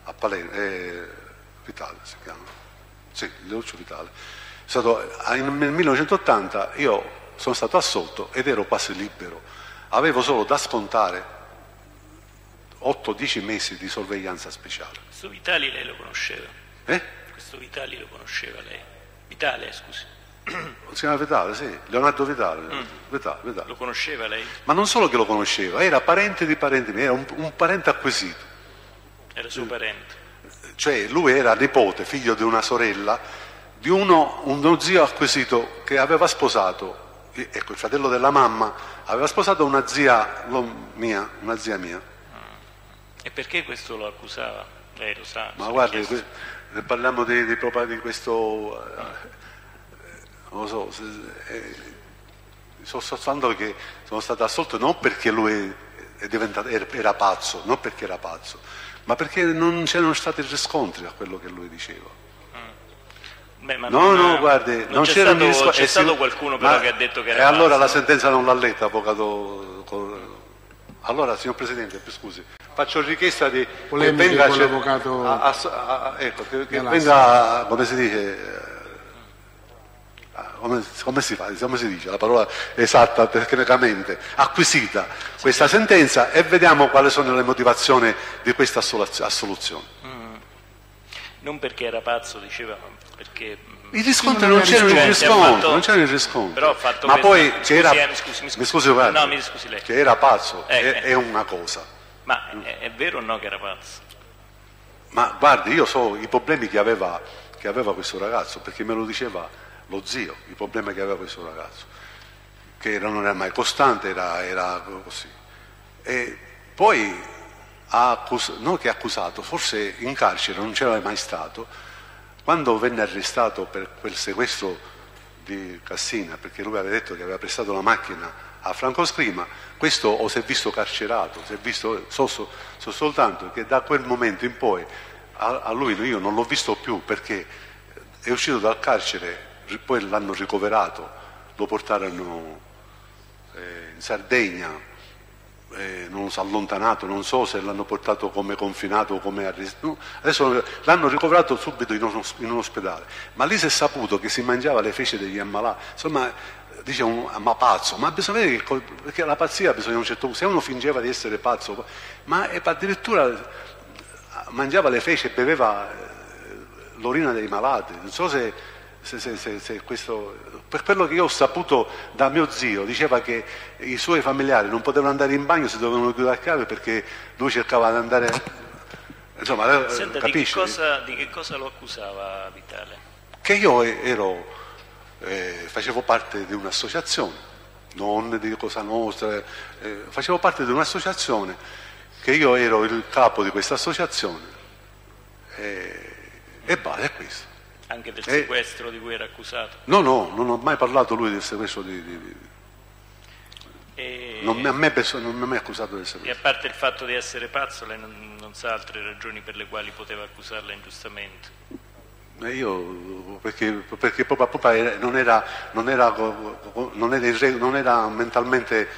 a Palermo, eh, Vitale si chiama, sì, Lucio Vitale, stato, in- nel 1980 io sono stato assolto ed ero quasi libero, avevo solo da scontare 8-10 mesi di sorveglianza speciale. Questo Vitali lei lo conosceva? Eh? Questo Vitali lo conosceva lei? Vitale, scusi. Si chiama Vitale, sì, Leonardo Vitale, Vitale, Vitale. Lo conosceva lei? Ma non solo che lo conosceva, era parente di parenti miei, era un, un parente acquisito. Era suo parente. Cioè lui era nipote, figlio di una sorella, di uno, uno zio acquisito che aveva sposato, ecco il fratello della mamma, aveva sposato una zia mia, una zia mia. E perché questo lo accusava? Lei lo sa. Ma guardi, parliamo di, di, proprio di questo, eh, non lo so, se- eh, sto soltanto che sono stato assolto non perché lui è diventato, era, era pazzo, non perché era pazzo, ma perché non c'erano stati riscontri a quello che lui diceva. Beh, ma No, non- no, guardi, non non c'è c'erano stato, riscontri. c'è eh, stato qualcuno ma- però che ha detto che era E allora la pazzo. sentenza non l'ha letta, avvocato. Col- Allora, signor Presidente, scusi, faccio richiesta di che Polemiche venga, con l'avvocato a- a- a- ecco, che, che venga, come si dice, eh, come, come si fa, come si dice la parola esatta tecnicamente, acquisita questa sentenza e vediamo quali sono le motivazioni di questa assoluzione. Non perché era pazzo, diceva, perché... mm, I riscontri non non era c'erano i riscontri, ha riscontri, fatto- non c'erano i riscontri. Però ha fatto Ma poi scusi, che era, eh, mi scusi, mi scusi. mi scusi, No, mi scusi lei. che era pazzo Eh, è, eh. è una cosa. Ma è, è vero o no che era pazzo? Ma guardi, io so i problemi che aveva, che aveva questo ragazzo, perché me lo diceva lo zio, i problemi che aveva questo ragazzo, che era- non era mai costante, era, era così. E poi ha accus- non che ha accusato, forse in carcere non c'era mai stato, quando venne arrestato per quel sequestro di Cassina, perché lui aveva detto che aveva prestato la macchina a Franco Scrima, questo o si è visto carcerato, si è visto, so, so- so soltanto che da quel momento in poi a, a lui io non l'ho visto più perché è uscito dal carcere, poi l'hanno ricoverato, lo portarono eh, in Sardegna, eh, non è allontanato, non so se l'hanno portato come confinato o come arrestato, adesso l'hanno ricoverato subito in, uno- in un ospedale, ma lì si è saputo che si mangiava le feci degli ammalati, insomma dice un ma pazzo, ma bisogna vedere che, perché la pazzia bisogna un certo punto, se uno fingeva di essere pazzo, ma addirittura eh, mangiava le feci e beveva eh, l'orina dei malati, non so se, se- se- se- se questo, per quello che io ho saputo da mio zio, diceva che i suoi familiari non potevano andare in bagno, si dovevano chiudere a chiave perché lui cercava di andare, insomma, eh, Senta, di che, capisci? cosa, di che cosa lo accusava Vitale? Che io ero, eh, facevo parte di un'associazione, non di Cosa Nostra, eh, facevo parte di un'associazione, che io ero il capo di questa associazione eh, e è questo. Anche del Eh. sequestro di cui era accusato? No, no, non ho mai parlato lui del sequestro di... di- di- E, non, mi, me non mi ha mai accusato del e a sequestro. parte il fatto di essere pazzo, lei non, non sa altre ragioni per le quali poteva accusarla ingiustamente? E io, perché, perché proprio, proprio era- non, era, non, era, non era non era mentalmente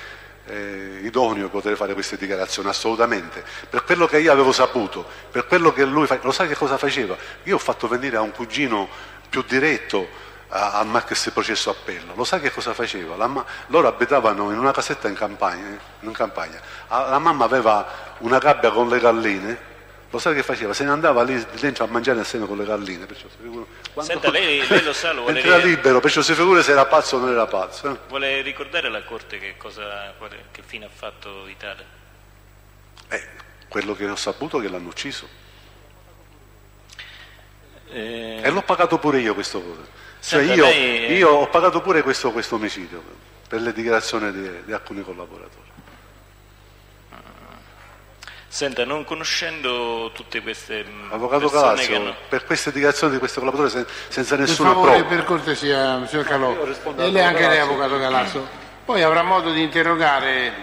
eh, idoneo poter fare queste dichiarazioni, assolutamente. Per quello che io avevo saputo, per quello che lui fa, lo sai che cosa faceva? Io ho fatto venire a un cugino più diretto a, a processo appello, lo sai che cosa faceva? La ma- loro abitavano in una casetta in campagna, in campagna. La mamma aveva una gabbia con le galline, lo sai che faceva? Se ne andava lì dentro a mangiare assieme con le galline. Perciò si figura- quando- Senta, lei- lei lo sa, lo vuole Era libero, perciò si figura se era pazzo o non era pazzo. eh. Vuole ricordare alla Corte che, cosa, che fine ha fatto Vitale? Eh, quello che ho saputo è che l'hanno ucciso. Eh, E l'ho pagato pure io questo cosa. Cioè io, lei- io ho pagato pure questo, questo omicidio per le dichiarazioni di, di alcuni collaboratori. Senta, non conoscendo tutte queste mh, Avvocato che hanno... per queste dichiarazioni di questo collaboratore sen- senza Per nessuna favore, prova. per cortesia, signor Calò. E lei anche lei, avvocato Galasso. Poi avrà modo di interrogare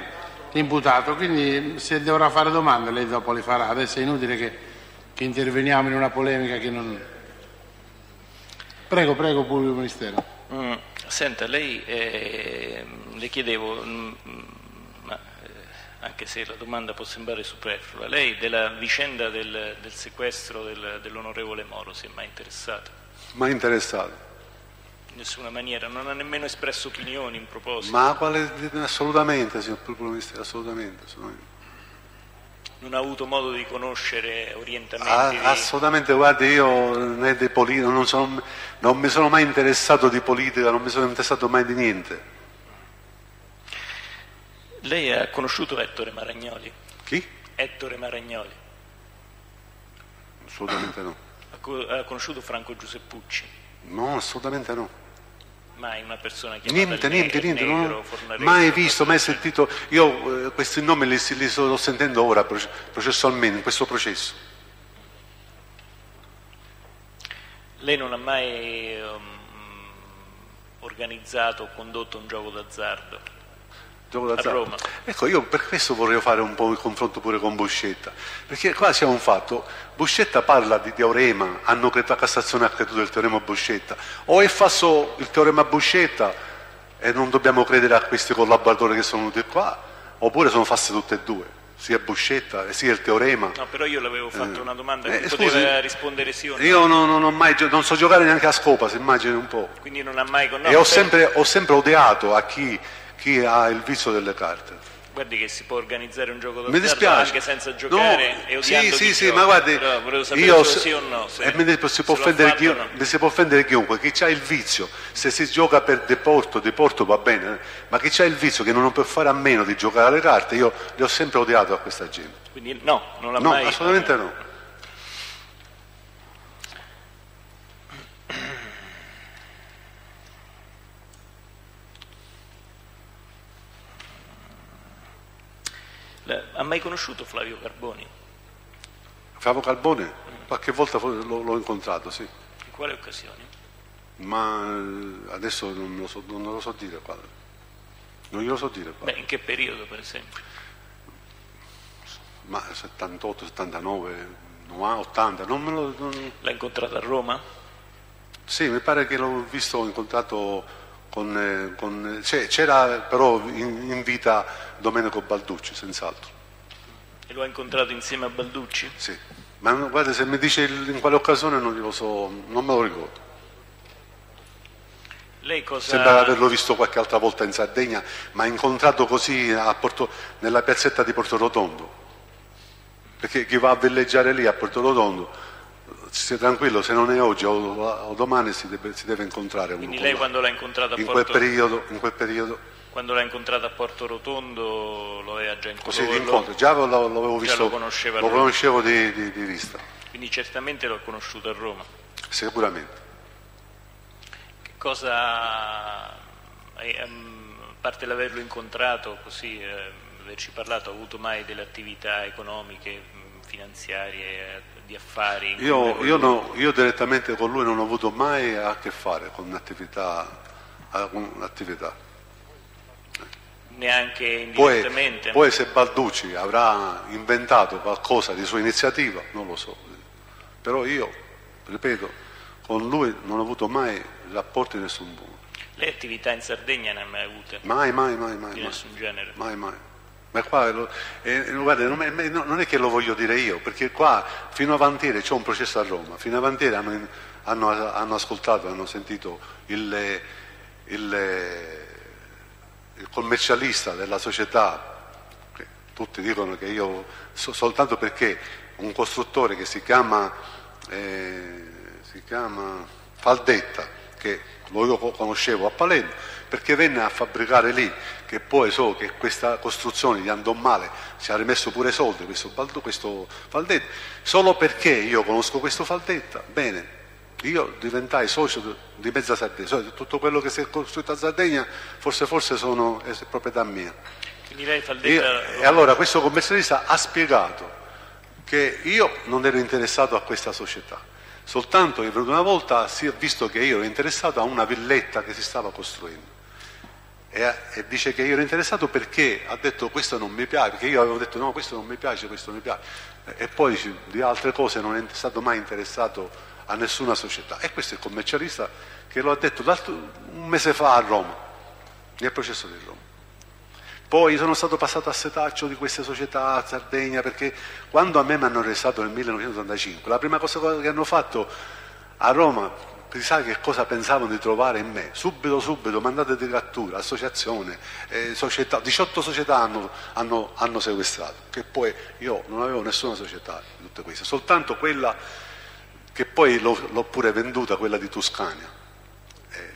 l'imputato, quindi se dovrà fare domande lei dopo le farà. Adesso è inutile che, che interveniamo in una polemica che non... Prego, prego, pubblico ministero. Mm, Senta, lei, eh, le chiedevo, mm, mm, anche se la domanda può sembrare superflua, lei della vicenda del, del sequestro del- dell'onorevole Moro si è mai interessato? Ma interessato. In nessuna maniera, non ha nemmeno espresso opinioni in proposito, Ma quale, assolutamente, signor ministero, assolutamente. assolutamente. non ha avuto modo di conoscere orientamenti Ah, di... assolutamente, guardi, io né di politica, non, sono- non mi sono mai interessato di politica, non mi sono interessato mai di niente. Lei ha conosciuto Ettore Maragnoli? Chi? Ettore Maragnoli. Assolutamente no. Ha, co- ha conosciuto Franco Giuseppucci? No, assolutamente no. Mai una persona chiamata Niente, niente, niente, negro, no. Mai visto, mai sentito. Io eh, questi nomi li, li sto sentendo ora proce- processualmente, in questo processo. Lei non ha mai ehm, organizzato o condotto un gioco d'azzardo? Gioco d'azzardo. A Roma. Ecco, io per questo vorrei fare un po' il confronto pure con Buscetta, perché qua c'è un fatto, Buscetta parla di teorema, hanno creduto la Cassazione ha creduto il teorema Buscetta, o è falso il teorema Buscetta e non dobbiamo credere a questi collaboratori che sono venuti qua, oppure sono false tutte e due, sia Buscetta e sia il teorema. No, però io le avevo fatto una domanda Eh, che scusi, poteva rispondere sì o no. Io non, non ho mai, non so giocare neanche a scopa, se immagini un po'. Quindi non ha mai no, e ho per- sempre, ho sempre odiato a chi, chi ha il vizio delle carte. Guardi che si può organizzare un gioco d'azzardo anche senza giocare No, e odiando sì, sì, sì, gioca. ma guardi, Però volevo sapere io se sì o no. se- e mi si, può offendere chi- no. mi si può offendere chiunque, chi ha il vizio, se si gioca per deporto, deporto va bene, ma chi ha il vizio che non può fare a meno di giocare alle carte, io li ho sempre odiato a questa gente. Quindi no, non l'ha No, mai... assolutamente no. La- Ha mai conosciuto Flavio Carboni? Favo Carbone, qualche volta l'ho, l'ho incontrato, sì, In quale occasione? ma eh, adesso non lo so, non lo so dire qua. Non glielo so dire qua. Beh, in che periodo per esempio? Ma 78, 79, 90, 80, non me lo... non- L'ha incontrato a Roma? Sì, mi pare che l'ho visto, ho incontrato con... eh, con- c'è- c'era però in, in vita Domenico Balducci, senz'altro. E lo ha incontrato insieme a Balducci? Sì. Ma guarda, se mi dice in quale occasione non glielo so, non me lo ricordo. Lei cosa... Sembra averlo visto qualche altra volta in Sardegna, ma incontrato così a Porto- nella piazzetta di Porto Rotondo. Perché chi va a villeggiare lì a Porto Rotondo, stia tranquillo, se non è oggi o, domani si deve, si deve incontrare Quindi lei quando l'ha incontrato a in quel Porto... periodo, in quel periodo Quando l'ha incontrato a Porto Rotondo lo aveva già così incontrato? di incontro, già lo, lo avevo Già visto, lo conosceva lo conoscevo di, di- di vista, Quindi certamente l'ho conosciuto a Roma. sicuramente. Che cosa, eh, ehm, a parte l'averlo incontrato così, eh, averci parlato, ha avuto mai delle attività economiche, finanziarie, eh, di affari? Io, io no- io direttamente con lui non ho avuto mai a che fare con attività. eh, con attività. Neanche Poi, indirettamente? poi se Balducci avrà inventato qualcosa di sua iniziativa, non lo so. Però io, ripeto, con lui non ho avuto mai rapporti di nessun tipo. Lei attività in Sardegna ne ha mai avute? Mai, mai, mai, mai. Di mai. nessun genere? Mai, mai. Ma qua, eh, guarda, non, è- non è che lo voglio dire io, perché qua fino avanti ieri c'è un processo a Roma, fino avanti ieri hanno, hanno, hanno ascoltato, hanno sentito il, il- il commercialista della società, tutti dicono che io, so- soltanto perché un costruttore che si chiama, eh, si chiama Faldetta, che lo io conoscevo a Palermo, perché venne a fabbricare lì, che poi so che questa costruzione gli andò male, ci ha rimesso pure soldi questo, Baldo- questo Faldetta, solo perché io conosco questo Faldetta, bene, io diventai socio di mezza Sardegna, tutto quello che si è costruito a Sardegna forse, forse sono, è proprietà mia. Quindi lei Io- e allora questo commercialista ha spiegato che io non ero interessato a questa società, soltanto che per una volta si è visto che io ero interessato a una villetta che si stava costruendo. E, e, dice che io ero interessato perché ha detto questo non mi piace, perché io avevo detto no, questo non mi piace, questo mi piace. E poi dice, di altre cose non è stato mai interessato a nessuna società. E questo è il commercialista che lo ha detto un mese fa a Roma, nel processo di Roma. Poi sono stato passato a setaccio di queste società a Sardegna perché quando a me mi hanno arrestato nel 1985, la prima cosa che hanno fatto a Roma, chissà che cosa pensavano di trovare in me, subito subito mandate di cattura, associazione, eh, società, 18 società hanno, hanno, hanno sequestrato, che poi io non avevo nessuna società di tutte queste, soltanto quella che poi l'ho, l'ho pure venduta, quella di Tuscania. Eh,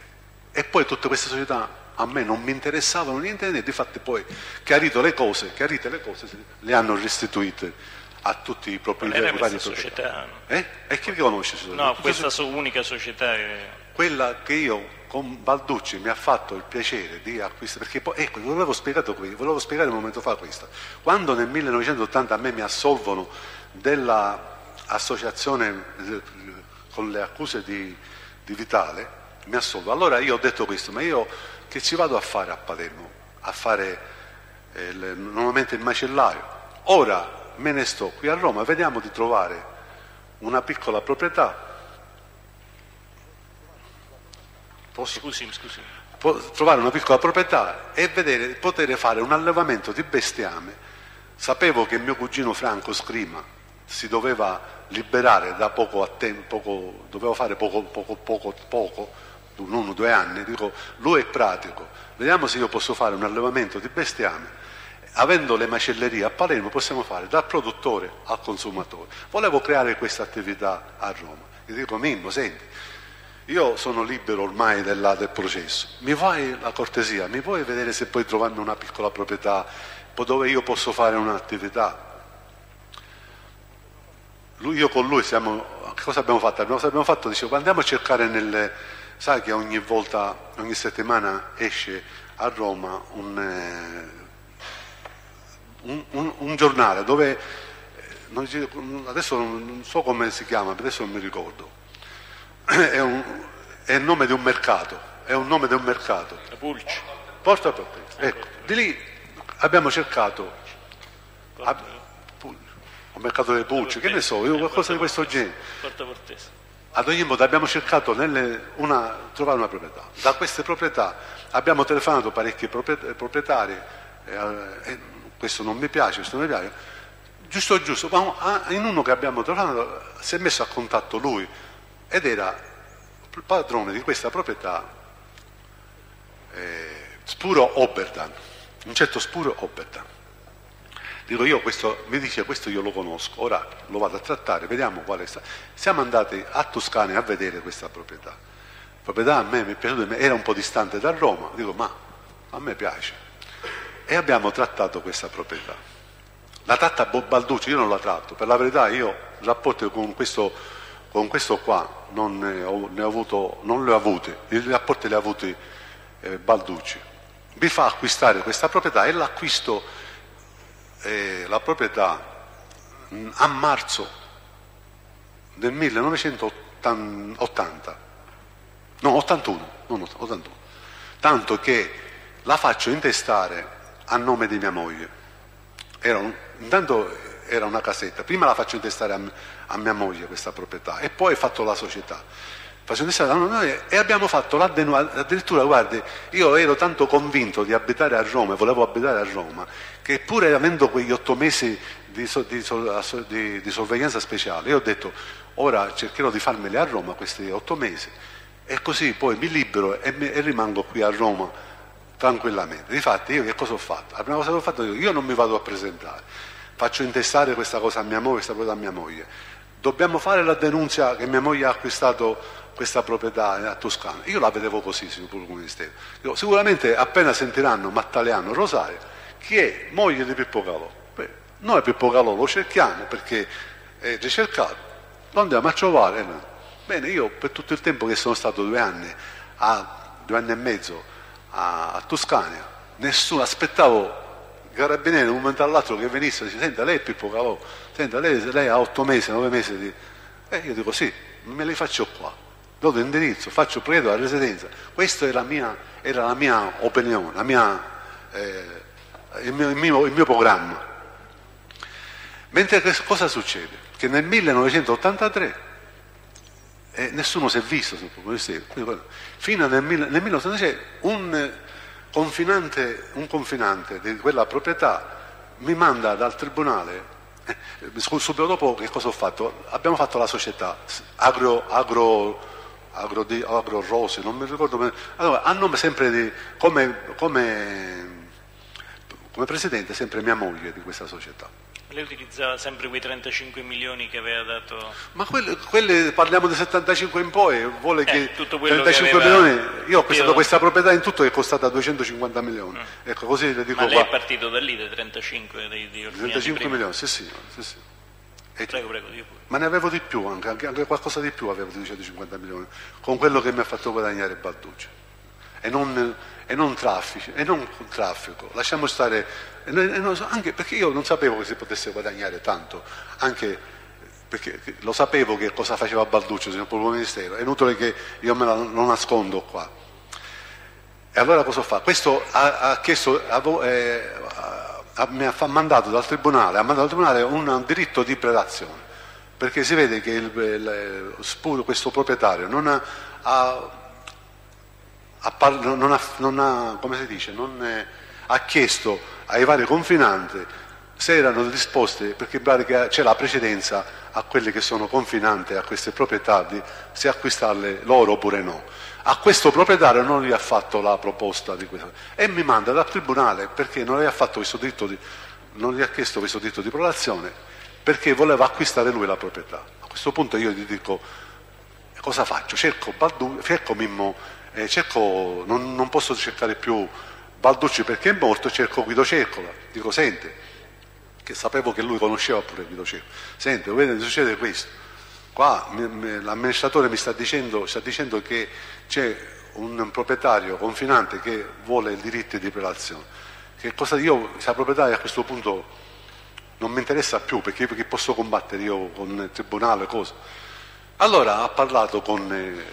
e poi tutte queste società a me non mi interessavano niente, niente, difatti poi chiarito le cose, chiarite le cose, le hanno restituite a tutti i proprietari. Questa società? Eh? E chi conosce? No, questa so, unica società. Che... Quella che io con Balducci mi ha fatto il piacere di acquistare, perché poi, ecco, volevo, qui, volevo spiegare un momento fa questo. Quando nel 1980 a me mi assolvono dell'associazione eh, con le accuse di, di Vitale, mi assolvo. Allora io ho detto questo, ma io che ci vado a fare a Palermo? A fare eh, normalmente il macellaio. Ora me ne sto qui a Roma, vediamo di trovare una piccola proprietà. Posso? Scusi, scusi. Trovare una piccola proprietà e vedere, poter fare un allevamento di bestiame. Sapevo che mio cugino Franco Scrima si doveva liberare da poco a tempo, doveva fare poco, poco, poco, poco uno o due anni, dico lui è pratico, vediamo se io posso fare un allevamento di bestiame, avendo le macellerie a Palermo possiamo fare dal produttore al consumatore. Volevo creare questa attività a Roma. Gli dico Mimmo, senti, io sono libero ormai della, del processo, mi fai la cortesia, mi puoi vedere se puoi trovarmi una piccola proprietà dove io posso fare un'attività? Lui, io con lui siamo, cosa abbiamo fatto? Abbiamo fatto, dicevo, andiamo a cercare nelle Sai che ogni volta, ogni settimana esce a Roma un, eh, un, un, un giornale dove, eh, adesso non so come si chiama, adesso non mi ricordo, è, è il nome di un mercato, è un nome di un mercato. Pulci. Porta Portese. Ecco, di lì abbiamo cercato a, un mercato delle Pulci, che ne so, qualcosa di questo genere. Porta Portese ad ogni modo abbiamo cercato di trovare una proprietà. Da queste proprietà abbiamo telefonato parecchi proprietari, eh, questo non mi piace, questo non mi piace. Giusto giusto, ma in uno che abbiamo trovato si è messo a contatto lui ed era il padrone di questa proprietà, eh, Spuro Oberdan, un certo Spuro Oberdan. Dico io questo, mi dice questo io lo conosco, ora lo vado a trattare, vediamo quale sta. Siamo andati a Toscana a vedere questa proprietà. La proprietà a me mi è piaciuta, era un po' distante da Roma, dico ma a me piace. E abbiamo trattato questa proprietà. La tratta Balducci, io non la tratto, per la verità io rapporti con questo, con questo qua non ne ho, ne ho avuto, non le ho avute, i rapporti li ha avuti eh, Balducci. Mi fa acquistare questa proprietà e l'acquisto eh, la proprietà mm, a marzo del 1980, no 81, non 81, tanto che la faccio intestare a nome di mia moglie. Era un, intanto era una casetta, prima la faccio intestare a, a mia moglie questa proprietà e poi ho fatto la società facendo noi e abbiamo fatto l'addenuazione, addirittura guardi, io ero tanto convinto di abitare a Roma, volevo abitare a Roma, che pur avendo quegli otto mesi di, di, di, di sorveglianza speciale, io ho detto ora cercherò di farmeli a Roma questi otto mesi e così poi mi libero e, e rimango qui a Roma tranquillamente. Difatti io che cosa ho fatto? La prima cosa che ho fatto io, io non mi vado a presentare, faccio intestare questa cosa a mia moglie, questa cosa a mia moglie. Dobbiamo fare la denuncia che mia moglie ha acquistato questa proprietà a Toscana. Io la vedevo così, signor pubblico ministero. Dico, sicuramente appena sentiranno Mattaleano Rosario, chi è moglie di Pippo Calò. Beh, noi Pippo Calò lo cerchiamo perché è ricercato, lo andiamo a trovare. Bene, io per tutto il tempo che sono stato due anni, a, due anni e mezzo a, a Toscana, nessuno aspettavo i carabinieri da un momento all'altro che venissero dice senta lei è Pippo Calò, senta lei, lei ha otto mesi, nove mesi di... E io dico sì, me li faccio qua, do l'indirizzo, faccio preto la residenza. Questa era la mia, era la mia opinione, la mia, eh, il, mio, il, mio, il mio programma. Mentre cosa succede? Che nel 1983 eh, nessuno si è visto fino nel, nel 1986 un confinante, un confinante di quella proprietà mi manda dal tribunale eh, subito dopo che cosa ho fatto? Abbiamo fatto la società agro, agro, agro, di, agro Rose, non mi ricordo allora, a nome sempre di come, come, come presidente sempre mia moglie di questa società lei utilizzava sempre quei 35 milioni che aveva dato... Ma quelle, quelle parliamo di 75 in poi, vuole eh, che 35 che milioni... Io ho acquistato questa proprietà in tutto che è costata 250 milioni. Mm. Ecco, così le dico Ma lei qua. è partito da lì, dai 35 dei, dei 35 milioni, sì sì. sì, sì. Prego, prego, io pure. Ma ne avevo di più, anche, anche, qualcosa di più avevo di 250 milioni, con quello che mi ha fatto guadagnare Balducci. E non, e non traffici, e non traffico. Lasciamo stare anche perché io non sapevo che si potesse guadagnare tanto, anche perché lo sapevo che cosa faceva Balduccio, signor Pubblico Ministero, è inutile che io me lo nascondo qua. E allora cosa fa? Questo ha, ha chiesto, eh, ha, mi ha mandato dal Tribunale, ha mandato al Tribunale un diritto di prelazione, perché si vede che il, il, questo proprietario non ha, non ha, non ha dice, non ha chiesto ai vari confinanti se erano disposti, perché c'è la precedenza a quelli che sono confinanti a queste proprietà di se acquistarle loro oppure no. A questo proprietario non gli ha fatto la proposta di questo e mi manda dal tribunale perché non gli ha, fatto questo diritto di, non gli ha chiesto questo diritto di prolazione perché voleva acquistare lui la proprietà. A questo punto io gli dico cosa faccio? Cerco, Baldu, cerco Mimmo, eh, cerco, non, non posso cercare più Balducci perché è morto? Cerco Guido Cercola, dico sente, che sapevo che lui conosceva pure Guido Cercola, sente, vede, succede questo, qua l'amministratore mi sta dicendo, sta dicendo che c'è un proprietario confinante che vuole il diritto di prelazione, che cosa io, se la proprietaria a questo punto non mi interessa più perché perché posso combattere io con il tribunale, cosa. Allora ha parlato con, eh,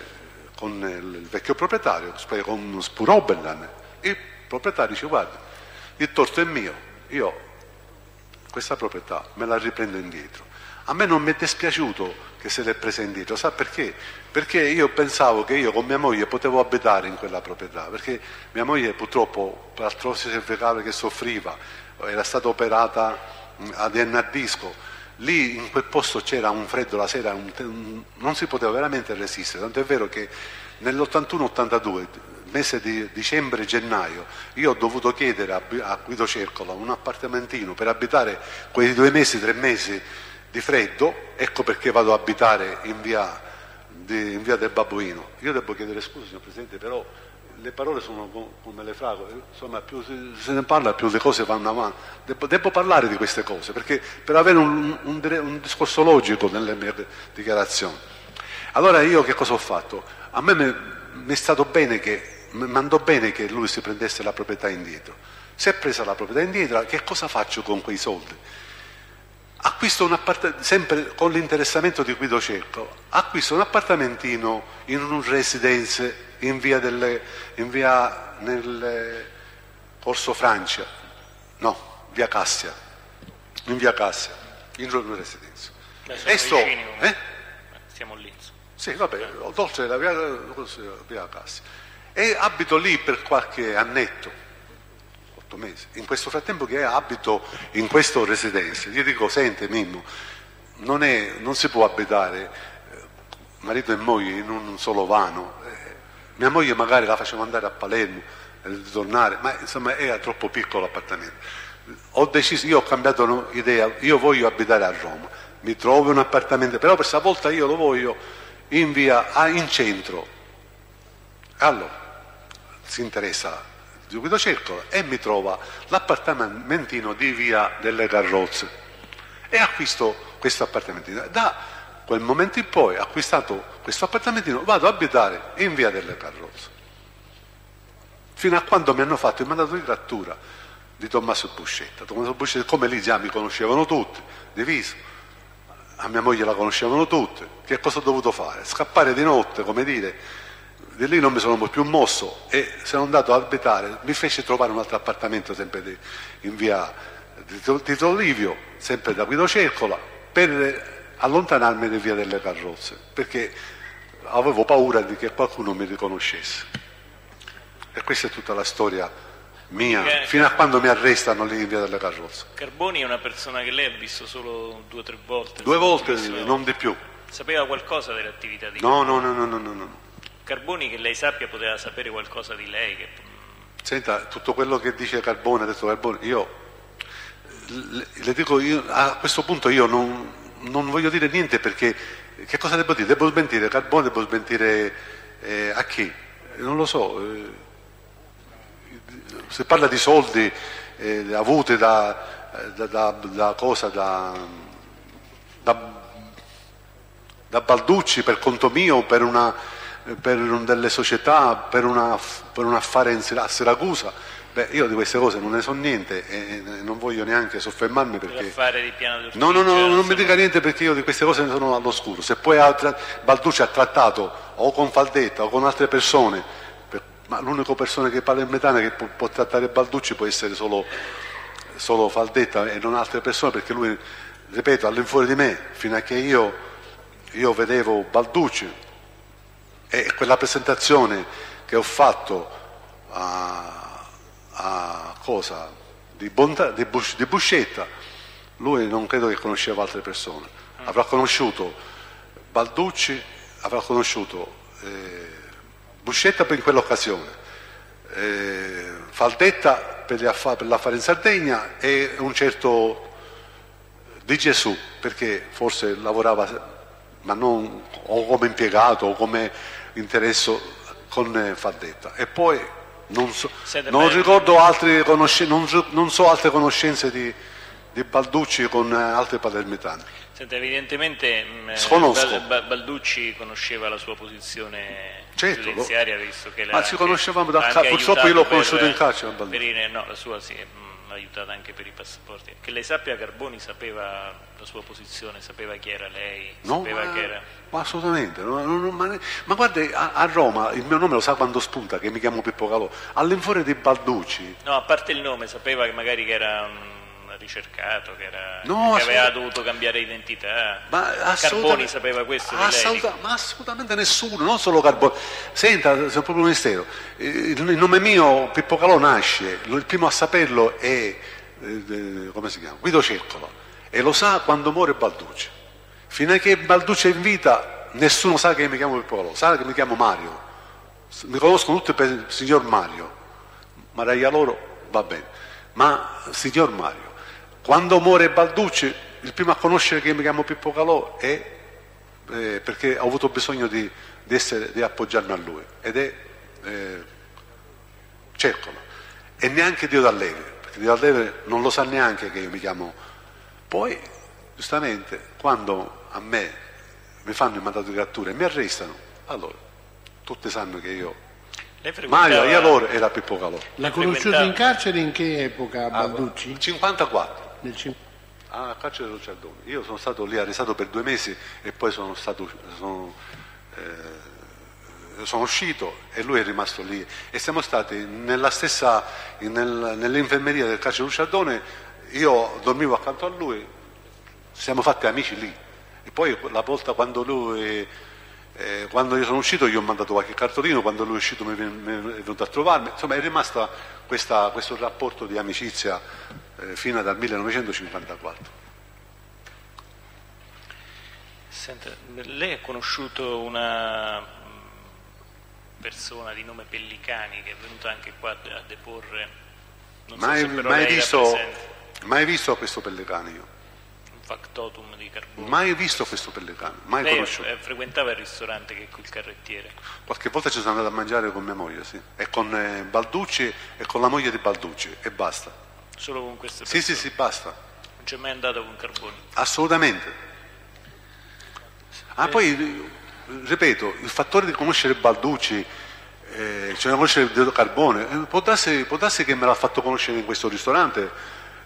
con il vecchio proprietario, con Spurobellan, e proprietario dice guarda, il torto è mio, io questa proprietà me la riprendo indietro. A me non mi è dispiaciuto che se l'è presa indietro, sa perché? Perché io pensavo che io con mia moglie potevo abitare in quella proprietà, perché mia moglie purtroppo per artrosi cervicale che soffriva, era stata operata ad a disco, lì in quel posto c'era un freddo la sera, un, un, non si poteva veramente resistere, tanto è vero che nell'81-82 mese di dicembre-gennaio io ho dovuto chiedere a, Guido Cercola un appartamentino per abitare quei due mesi, tre mesi di freddo, ecco perché vado ad abitare in via, di, in via del Babbuino. Io devo chiedere scusa, signor Presidente, però le parole sono come le frago, insomma più se ne parla più le cose vanno avanti. Devo, devo parlare di queste cose perché per avere un, un, un, discorso logico nelle mie dichiarazioni. Allora io che cosa ho fatto? A me mi è stato bene che mandò bene che lui si prendesse la proprietà indietro. Se è presa la proprietà indietro, che cosa faccio con quei soldi? Acquisto un appartamento, sempre con l'interessamento di Guido Cerco, acquisto un appartamentino in un residence in via, delle, in via nel Corso Francia, no, via Cassia, in via Cassia, in un residence. e sto, eh? Siamo lì. Sì, vabbè, oltre la via, via Cassia e abito lì per qualche annetto, otto mesi. In questo frattempo che abito in questo residenza, gli dico, senti Mimmo, non, è, non si può abitare eh, marito e moglie in un solo vano. Eh, mia moglie magari la facevo andare a Palermo e ritornare, ma insomma era troppo piccolo l'appartamento. Ho deciso, io ho cambiato idea, io voglio abitare a Roma, mi trovo un appartamento, però per stavolta io lo voglio in via, in centro. Allora, si interessa di Guido Cercola e mi trova l'appartamentino di via delle carrozze e acquisto questo appartamentino. Da quel momento in poi, acquistato questo appartamentino, vado ad abitare in via delle carrozze. Fino a quando mi hanno fatto il mandato di cattura di Tommaso Buscetta. Tommaso Buscetta, come lì già mi conoscevano tutti, di viso, a mia moglie la conoscevano tutte, che cosa ho dovuto fare? Scappare di notte, come dire, di lì non mi sono più mosso e sono andato ad abitare, mi fece trovare un altro appartamento sempre di, in via di Tito Livio, sempre da Guido Cercola, per allontanarmi da via delle carrozze, perché avevo paura di che qualcuno mi riconoscesse. E questa è tutta la storia mia, Perché- fino a quando mi arrestano lì in via delle carrozze. Carboni è una persona che lei ha visto solo due o tre volte. Due volte, non di più. Sapeva qualcosa delle attività di No, no, no, no, no, no. no. Carboni che lei sappia poteva sapere qualcosa di lei. Che... Senta, tutto quello che dice Carbone, ha detto Carbone, io le, dico, io, a questo punto io non, non voglio dire niente perché che cosa devo dire? Devo smentire Carbone, devo smentire eh, a chi? Non lo so. eh, si parla di soldi eh, avuti da, da, da- da cosa? Da, da Balducci per conto mio, per, una, per delle società, per, una- per un affare in a Siracusa. Beh, io di queste cose non ne so niente e non voglio neanche soffermarmi per perché... No, no, no, non mi dica niente perché io di queste cose ne sono all'oscuro. Se poi ha tra- Balducci ha trattato o con Faldetta o con altre persone, per- ma l'unica persona che palermitana che può, può trattare Balducci può essere solo, solo Faldetta e non altre persone perché lui, ripeto, all'infuori di me, fino a che io, io vedevo Balducci e quella presentazione che ho fatto a, a cosa? Di, Bonta- di Bus- di Buscetta, lui non credo che conosceva altre persone. Avrà conosciuto Balducci, avrà conosciuto eh, Buscetta per in quell'occasione, eh, Faldetta per l'affare in Sardegna e un certo di Gesù, perché forse lavorava, ma non o come impiegato o come interesso con eh, Faldetta. E poi non so, non ma- ricordo altre conoscenze, non, so- non so altre conoscenze di, di Balducci con eh, altri palermitani. Senta, evidentemente mh, eh. Bal- Ba- Balducci conosceva la sua posizione Certo, giudiziaria, visto che Ma l'ha ci conoscevamo da l'ha ca- anche purtroppo io l'ho conosciuto per- in carcere, Balducci. per no, la sua sì, aiutata anche per i passaporti. Che lei sappia, Carboni sapeva la sua posizione, sapeva chi era lei, No, sapeva ma, che era... ma assolutamente, no, no, ma, ma guardi, a, a Roma il mio nome lo sa quando spunta, che mi chiamo Pippo Calò, all'infuori di Balducci, No, a parte il nome, sapeva che magari che era un ricercato, che, era, No, che aveva dovuto cambiare identità. Ma Carboni sapeva questo assoluta- ma assolutamente nessuno, non solo Carbone. Senta, c'è proprio un mistero. Il, nome mio, Pippo Calò, nasce, il primo a saperlo è, eh, eh, come si chiama? Guido Cercola, e lo sa quando muore Balducci. Fino a che Balducci è in vita, nessuno sa che mi chiamo Pippo Calò, sa che mi chiamo Mario. Mi conoscono tutti per il signor Mario. Maraglia loro va bene, ma signor Mario, quando muore Balducci, il primo a conoscere che mi chiamo Pippo Calò è eh, perché ho avuto bisogno di, di essere- di appoggiarmi a lui ed è eh, Cercola e neanche Dio D'Alleve, perché Dio D'Alleve non lo sa neanche che io mi chiamo. Poi, giustamente, quando a me mi fanno il mandato di cattura e mi arrestano, allora tutti sanno che io frequentava- Mario allora era Pippo Calò. L'ha conosciuto in carcere in che epoca Balducci? 54. Nel cin- a carcere del Ciardone. Io sono stato lì arrestato per due mesi e poi sono, stato, sono, eh, sono uscito e lui è rimasto lì. E siamo stati nella stessa, nel- nell'infermeria del carcere del Ciardone, io dormivo accanto a lui, siamo fatti amici lì. E poi la volta quando lui... eh, quando io sono uscito gli ho mandato qualche cartolino, quando lui è uscito mi mi è venuto a trovarmi, insomma è rimasto questa- questo rapporto di amicizia eh, fino dal 1954. Senta, lei ha conosciuto una mh, persona di nome Pellicani che è venuta anche qua a deporre, non so Mai, se però mai visto, mai visto questo pellicano io, un factotum di Carboni. mai visto questo pellicano, mai lei conosciuto. eh, frequentava il ristorante che è qui il carrettiere. Qualche volta ci sono andato a mangiare con mia moglie, sì, e con eh, Balducci e con la moglie di Balducci e basta. Solo con queste Sì, persone. sì, sì, basta, Non c'è mai andato con Carboni. assolutamente. Ah, poi, eh, ripeto, il fattore di conoscere Balducci eh, ce ne conosce il Carbone, eh, può, darsi, può, darsi, che me l'ha fatto conoscere in questo ristorante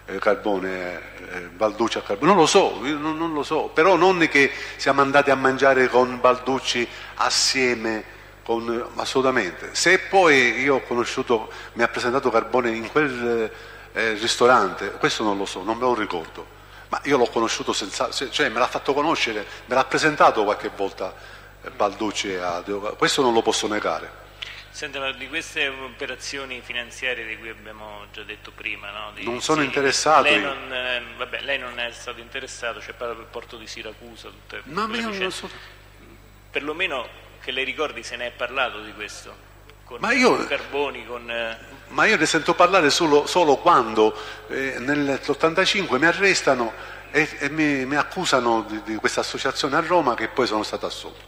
eh, Carbone, eh, Balducci a Carbone, non lo so, non, non, lo so, però non che siamo andati a mangiare con Balducci assieme, con, assolutamente. Se poi io ho conosciuto, mi ha presentato Carbone in quel eh, ristorante, questo non lo so, non me lo ricordo, ma io l'ho conosciuto senza, cioè me l'ha fatto conoscere, me l'ha presentato qualche volta eh, Balducci a questo non lo posso negare. Senta, ma di queste operazioni finanziarie di cui abbiamo già detto prima, no? di, non sono sì, interessato. Lei non, eh, vabbè, lei non, è stato interessato, c'è parlato del porto di Siracusa, tutte Ma io non so. Perlomeno che lei ricordi se ne è parlato di questo. Con, ma io, Carboni, con, eh... ma io ne sento parlare solo, solo quando eh, nell'85 mi arrestano e, e mi, mi, accusano di, di questa associazione a Roma che poi sono stato assolto.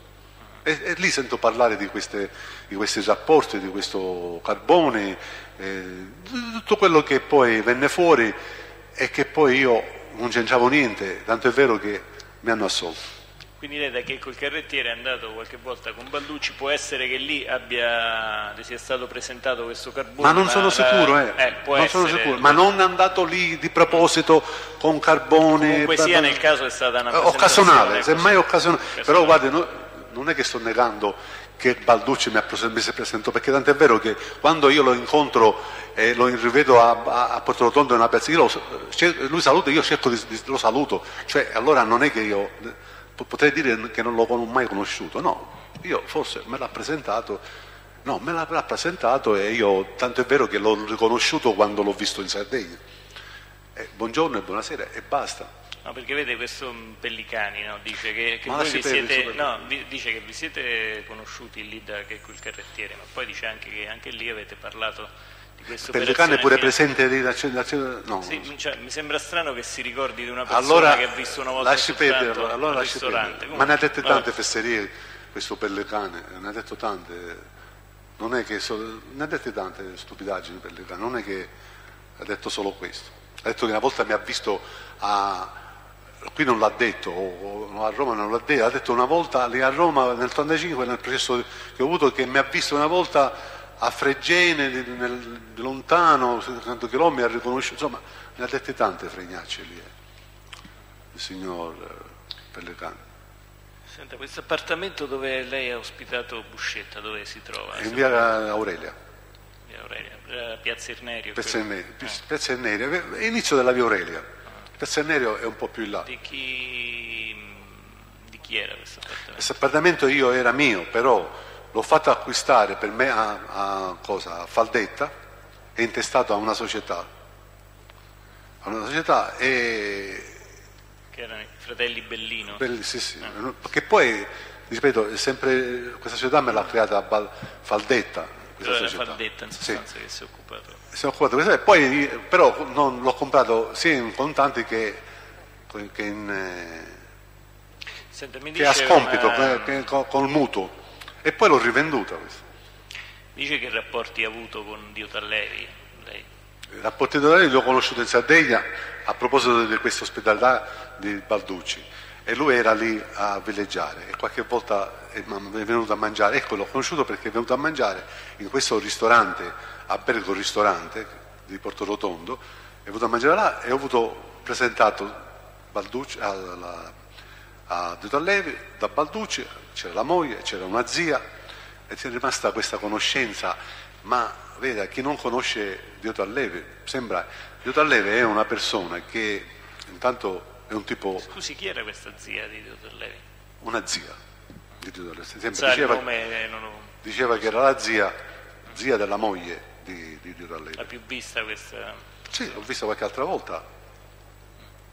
E, e, lì sento parlare di, queste, di, questi rapporti, di questo carbone, eh, di tutto quello che poi venne fuori e che poi io non c'entravo niente, tanto è vero che mi hanno assolto. Quindi lei da che col carrettiere è andato qualche volta con Balducci, può essere che lì abbia, sia stato presentato questo carbone? Ma non ma sono la, sicuro, eh. eh non sono sicuro, ma non è andato lì di proposito con carbone. Comunque sia nel caso è stata una occasionale, semmai occasionale. occasionale. Però guardi, no, non è che sto negando che Balducci mi, ha, mi si presentò, perché tanto è vero che quando io lo incontro e lo rivedo a, a, a Porto Rotondo in una piazza, lo, lui saluta, io cerco di, di, lo saluto, cioè allora non è che io potrei dire che non l'ho mai conosciuto, no, io forse me l'ha presentato, no, me l'ha presentato e io, tanto è vero che l'ho riconosciuto quando l'ho visto in Sardegna. Eh, buongiorno e buonasera e basta. No, perché vede questo Pellicani no? dice, che, che vi siete, no, vi, dice che vi siete conosciuti lì da che quel carrettiere, ma poi dice anche che anche lì avete parlato questo Pellicani è pure presente lì da, da, no. sì, cioè, mi sembra strano che si ricordi di una persona allora, che ha visto una volta lasci perdere, allora lasci perdere. ma ne ha dette tante fesserie questo Pellicani ne ha detto tante non è che so, ne ha dette tante stupidaggini Pellicani non è che ha detto solo questo ha detto che una volta mi ha visto a qui non l'ha detto, o, a Roma non l'ha detto, ha detto una volta lì a Roma nel 1985 nel processo che ho avuto che mi ha visto una volta a Fregene, nel, lontano, 700 km, ha riconosciuto, insomma ne ha dette tante fregnacce lì, eh. il signor eh, Pellecano. Senta, questo appartamento dove lei ha ospitato Buscetta, dove si trova? In via Aurelia. Via Aurelia, Piazza Ernerio. Piazza Ernerio, eh. Piazza Ernerio, inizio della via Aurelia. Piazza Ernerio è un po' più in là. Di chi, di chi era questo appartamento? Questo appartamento io era mio, però l'ho fatto acquistare per me a, a, cosa, a Faldetta, è intestato a una società. A una società e... Che erano i fratelli Bellino. Belli, sì, sì. Eh. Che poi, ripeto, sempre, questa società me l'ha creata a Faldetta. Questa Però società. Faldetta in sostanza sì. che si è occupato si è occupato questo, poi però non, l'ho comprato sia in contanti che, che, in, eh, Senta, che a scompito, una... che, con, con, il mutuo, e poi l'ho rivenduta. Questa. Dice che rapporti ha avuto con Dio Tallevi? Lei? I rapporti di Tallevi li ho conosciuti in Sardegna a proposito di questa ospitalità di Balducci e lui era lì a villeggiare e qualche volta è venuto a mangiare, ecco l'ho conosciuto perché è venuto a mangiare in questo ristorante albergo ristorante di Porto Rotondo, è venuto a mangiare là e ho avuto presentato Balducci, alla, a Allevi, da Balducci, c'era la moglie, c'era una zia e ti è rimasta questa conoscenza, ma veda, chi non conosce Allevi, sembra, Allevi è una persona che intanto è un tipo... Scusi, chi era questa zia di Allevi? Una zia di Dioto Allevi, diceva, nome, non... diceva che era la zia, zia della moglie di, di, Ralletti. L'ha più vista questa? Sì, l'ho vista qualche altra volta,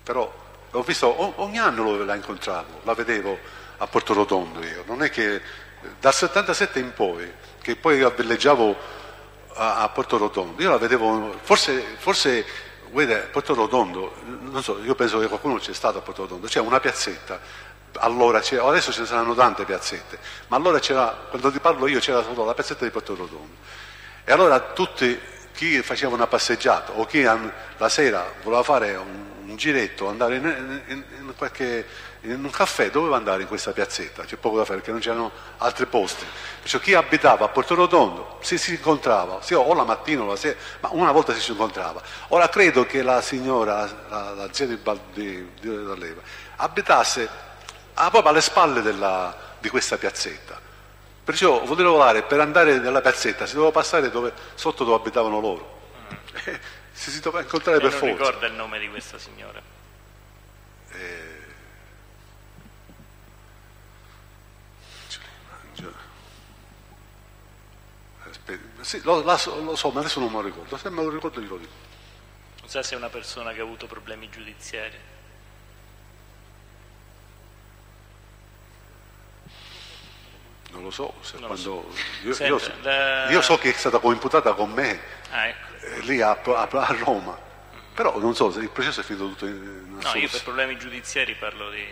però l'ho visto, ogni anno la incontravo, la vedevo a Porto Rotondo io, non è che dal 77 in poi, che poi villeggiavo a, a Porto Rotondo, io la vedevo, forse, forse vede, Porto Rotondo, non so, io penso che qualcuno c'è stato a Porto Rotondo, c'è una piazzetta, allora adesso ce ne saranno tante piazzette, ma allora c'era, quando ti parlo io c'era solo la piazzetta di Porto Rotondo. E allora tutti, chi faceva una passeggiata o chi la sera voleva fare un, un giretto, andare in, in, in, qualche, in, un caffè, doveva andare in questa piazzetta, c'è poco da fare perché non c'erano altri posti. Perciò chi abitava a Porto Rotondo si, si incontrava, sì, o la mattina o la sera, ma una volta si incontrava. Ora credo che la signora, la, la zia di, di, di D'Alleva, abitasse ah, proprio alle spalle della, di questa piazzetta. Perciò volevo volare per andare nella piazzetta si doveva passare dove, sotto dove abitavano loro. Mm. si si doveva incontrare e per non forza. ricorda il nome di questa signora? Eh... Sì, lo, la, lo, so, ma adesso non me lo ricordo. Se me lo ricordo glielo dico. Non sa se è una persona che ha avuto problemi giudiziari. Non lo so, Non lo quando, so. Io, Senta, io so- io so che è stata coimputata con me Ah, ecco. Lì a, a- a Roma, però non so se il processo è finito tutto in, in No, io per problemi giudiziari parlo di